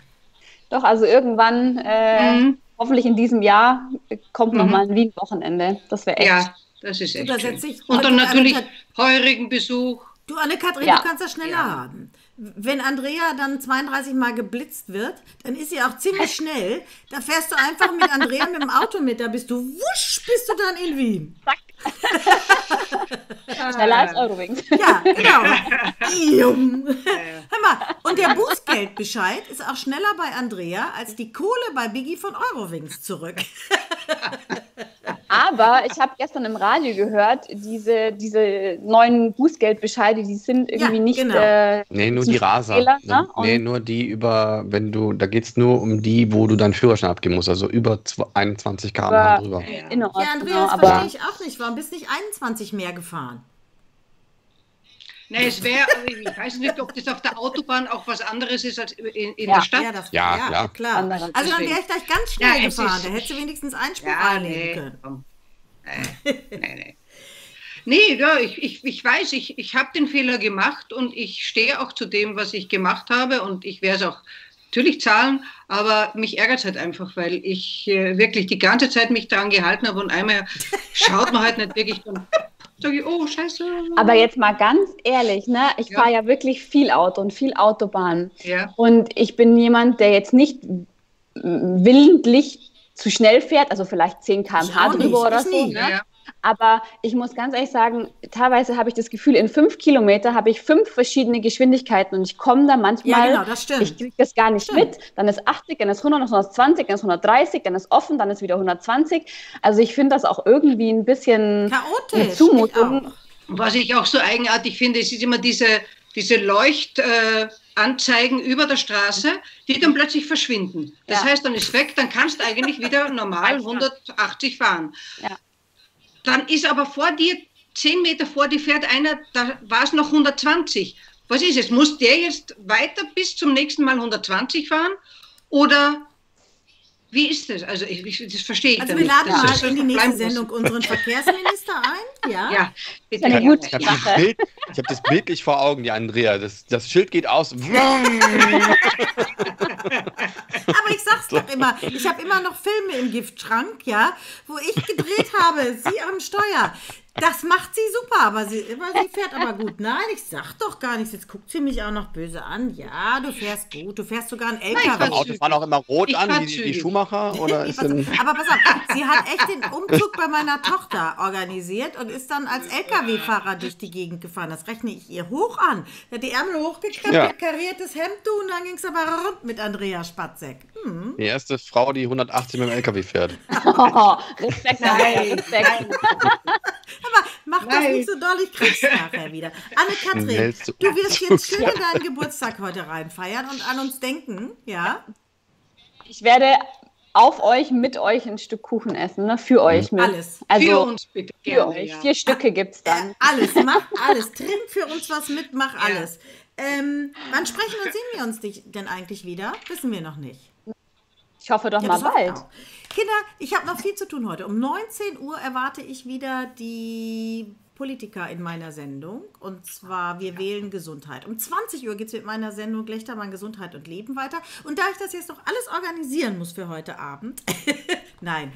Doch, also irgendwann äh, mhm hoffentlich in diesem Jahr kommt mhm. nochmal ein Wien-Wochenende. Das wäre echt. Ja, das ist echt. schön. Und dann natürlich heurigen Besuch. Du, Anne-Kathrin, ja. du kannst das schneller ja. haben. Wenn Andrea dann 32 Mal geblitzt wird, dann ist sie auch ziemlich *laughs* schnell. Da fährst du einfach mit Andrea mit dem Auto mit, da bist du wusch, bist du dann in Wien. Zack. Schneller als Eurowings. Ja, genau. Hör mal, und der Bußgeldbescheid ist auch schneller bei Andrea als die Kohle bei Biggie von Eurowings zurück. Aber ich habe gestern im Radio gehört, diese, diese neuen Bußgeldbescheide, die sind irgendwie ja, nicht. Genau. Äh, nee, nur die Rasa. Fehler, ne? Nee, nur die über, wenn du, da geht es nur um die, wo du deinen Führerschein abgeben musst, also über 21 km/h drüber. Ja, ja Andrea, das verstehe ich auch nicht. Warum bist du nicht 21 mehr gefahren? Nee, es wäre, also ich weiß nicht, ob das auf der Autobahn auch was anderes ist als in, in ja, der Stadt. Ja, das, ja, ja, klar. klar. Also dann wäre ich gleich ganz schnell ja, gefahren. Da hättest du wenigstens Einspruch ja, einlegen nee, können. Äh, nee, nee. Nee, ja, ich, ich, ich weiß, ich, ich habe den Fehler gemacht und ich stehe auch zu dem, was ich gemacht habe und ich werde es auch natürlich zahlen, aber mich ärgert es halt einfach, weil ich äh, wirklich die ganze Zeit mich daran gehalten habe und einmal schaut man halt nicht wirklich dann sage ich, oh, scheiße. Aber jetzt mal ganz ehrlich, ne? ich ja. fahre ja wirklich viel Auto und viel Autobahn. Ja. Und ich bin jemand, der jetzt nicht willentlich zu schnell fährt, also vielleicht 10 km/h drüber oder so. Ne? Ja. Aber ich muss ganz ehrlich sagen, teilweise habe ich das Gefühl, in fünf Kilometer habe ich fünf verschiedene Geschwindigkeiten und ich komme da manchmal, ja, genau, ich kriege das gar nicht stimmt. mit. Dann ist 80, dann ist 100, dann ist 120, dann ist 130, dann ist offen, dann ist wieder 120. Also ich finde das auch irgendwie ein bisschen Chaotisch, Zumutung. Was ich auch so eigenartig finde, es ist immer diese, diese Leuchtanzeigen äh, über der Straße, die dann plötzlich verschwinden. Das ja. heißt, dann ist weg, dann kannst du eigentlich wieder *laughs* normal 180 fahren. Ja. Dann ist aber vor dir, zehn Meter vor dir fährt einer, da war es noch 120. Was ist es? Muss der jetzt weiter bis zum nächsten Mal 120 fahren? Oder wie ist das? Also ich, ich das verstehe ich Also wir laden mal in die nächste Sendung unseren Verkehrsminister ein. Ja, ja bitte. Eine gute ich habe das, Bild, hab das bildlich vor Augen, die Andrea. Das, das Schild geht aus. *laughs* Aber ich sag's doch immer, ich habe immer noch Filme im Giftschrank, ja, wo ich gedreht habe, Sie am Steuer. Das macht sie super, aber sie, sie fährt aber gut. Nein, ich sag doch gar nichts. Jetzt guckt sie mich auch noch böse an. Ja, du fährst gut. Du fährst sogar ein LKW. Nein, Autos fahren auch immer rot ich an, wie die, die Schuhmacher? *laughs* Oder ist pass, aber pass auf, sie hat echt den Umzug bei meiner Tochter organisiert und ist dann als LKW-Fahrer durch die Gegend gefahren. Das rechne ich ihr hoch an. Sie hat die Ärmel hochgekrempelt, ja. kariertes Hemd, du, und dann ging es aber rund mit Andrea Spatzek. Hm. Die erste Frau, die 180 mit dem LKW fährt. *laughs* Oh, Respekt, Nein. Respekt. Aber mach Nein. das nicht so doll, ich krieg's nachher *laughs* wieder. Anne-Kathrin, du wirst jetzt schön in deinen Geburtstag heute reinfeiern und an uns denken, ja? Ich werde auf euch, mit euch ein Stück Kuchen essen, ne? Für euch mit. Alles. Also, für uns bitte. Für gerne, euch. Ja. Vier Stücke gibt's dann. Äh, alles, mach alles. Trink für uns was mit, mach ja. alles. Ähm, wann sprechen und sehen wir uns denn eigentlich wieder? Wissen wir noch nicht. Ich hoffe doch ja, mal bald. Kinder, ich habe noch viel zu tun heute. Um 19 Uhr erwarte ich wieder die Politiker in meiner Sendung. Und zwar, wir wählen Gesundheit. Um 20 Uhr geht es mit meiner Sendung Lechtermann Gesundheit und Leben weiter. Und da ich das jetzt noch alles organisieren muss für heute Abend, *laughs* nein,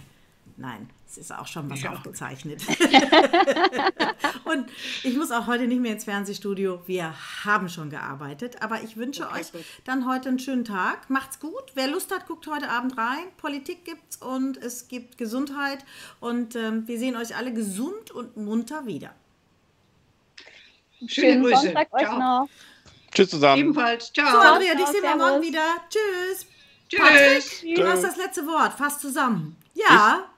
Nein, es ist auch schon was ja. aufgezeichnet. *laughs* und ich muss auch heute nicht mehr ins Fernsehstudio. Wir haben schon gearbeitet. Aber ich wünsche okay, euch gut. dann heute einen schönen Tag. Macht's gut. Wer Lust hat, guckt heute Abend rein. Politik gibt's und es gibt Gesundheit. Und ähm, wir sehen euch alle gesund und munter wieder. Schöne Schönen Grüße. Sonntag euch noch. Tschüss zusammen. Ebenfalls. Ciao. So, Andrea, dich sehen wir morgen wieder. Tschüss. Tschüss. Patrick, du hast das letzte Wort. Fast zusammen. Ja. Äh,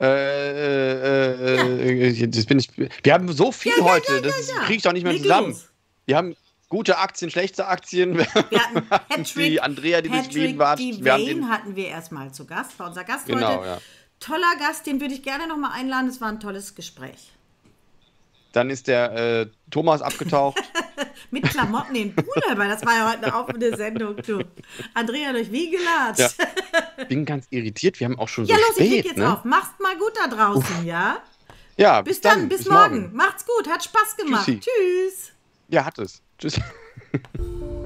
äh, äh, ja. das bin ich. Wir haben so viel ja, heute, ja, das kriege ich doch nicht mehr Leg zusammen. Los. Wir haben gute Aktien, schlechte Aktien. Wir hatten *laughs* Patrick, die Andrea, die Patrick durchblieben war. Wir haben den hatten wir erstmal zu Gast, war unser Gast genau, heute. Toller Gast, den würde ich gerne nochmal einladen. Es war ein tolles Gespräch. Dann ist der äh, Thomas abgetaucht. *laughs* Mit Klamotten in Pool, weil das war ja heute eine offene Sendung. Du. Andrea durch wie gelatscht. Ja. Bin ganz irritiert, wir haben auch schon ja, so los, spät. Ja, los, ich leg jetzt ne? auf. Mach's mal gut da draußen, Uff. ja? Ja, bis, bis dann, bis, bis morgen. morgen. Macht's gut, hat Spaß gemacht. Tschüssi. Tschüss. Ja, hat es. Tschüss. *laughs*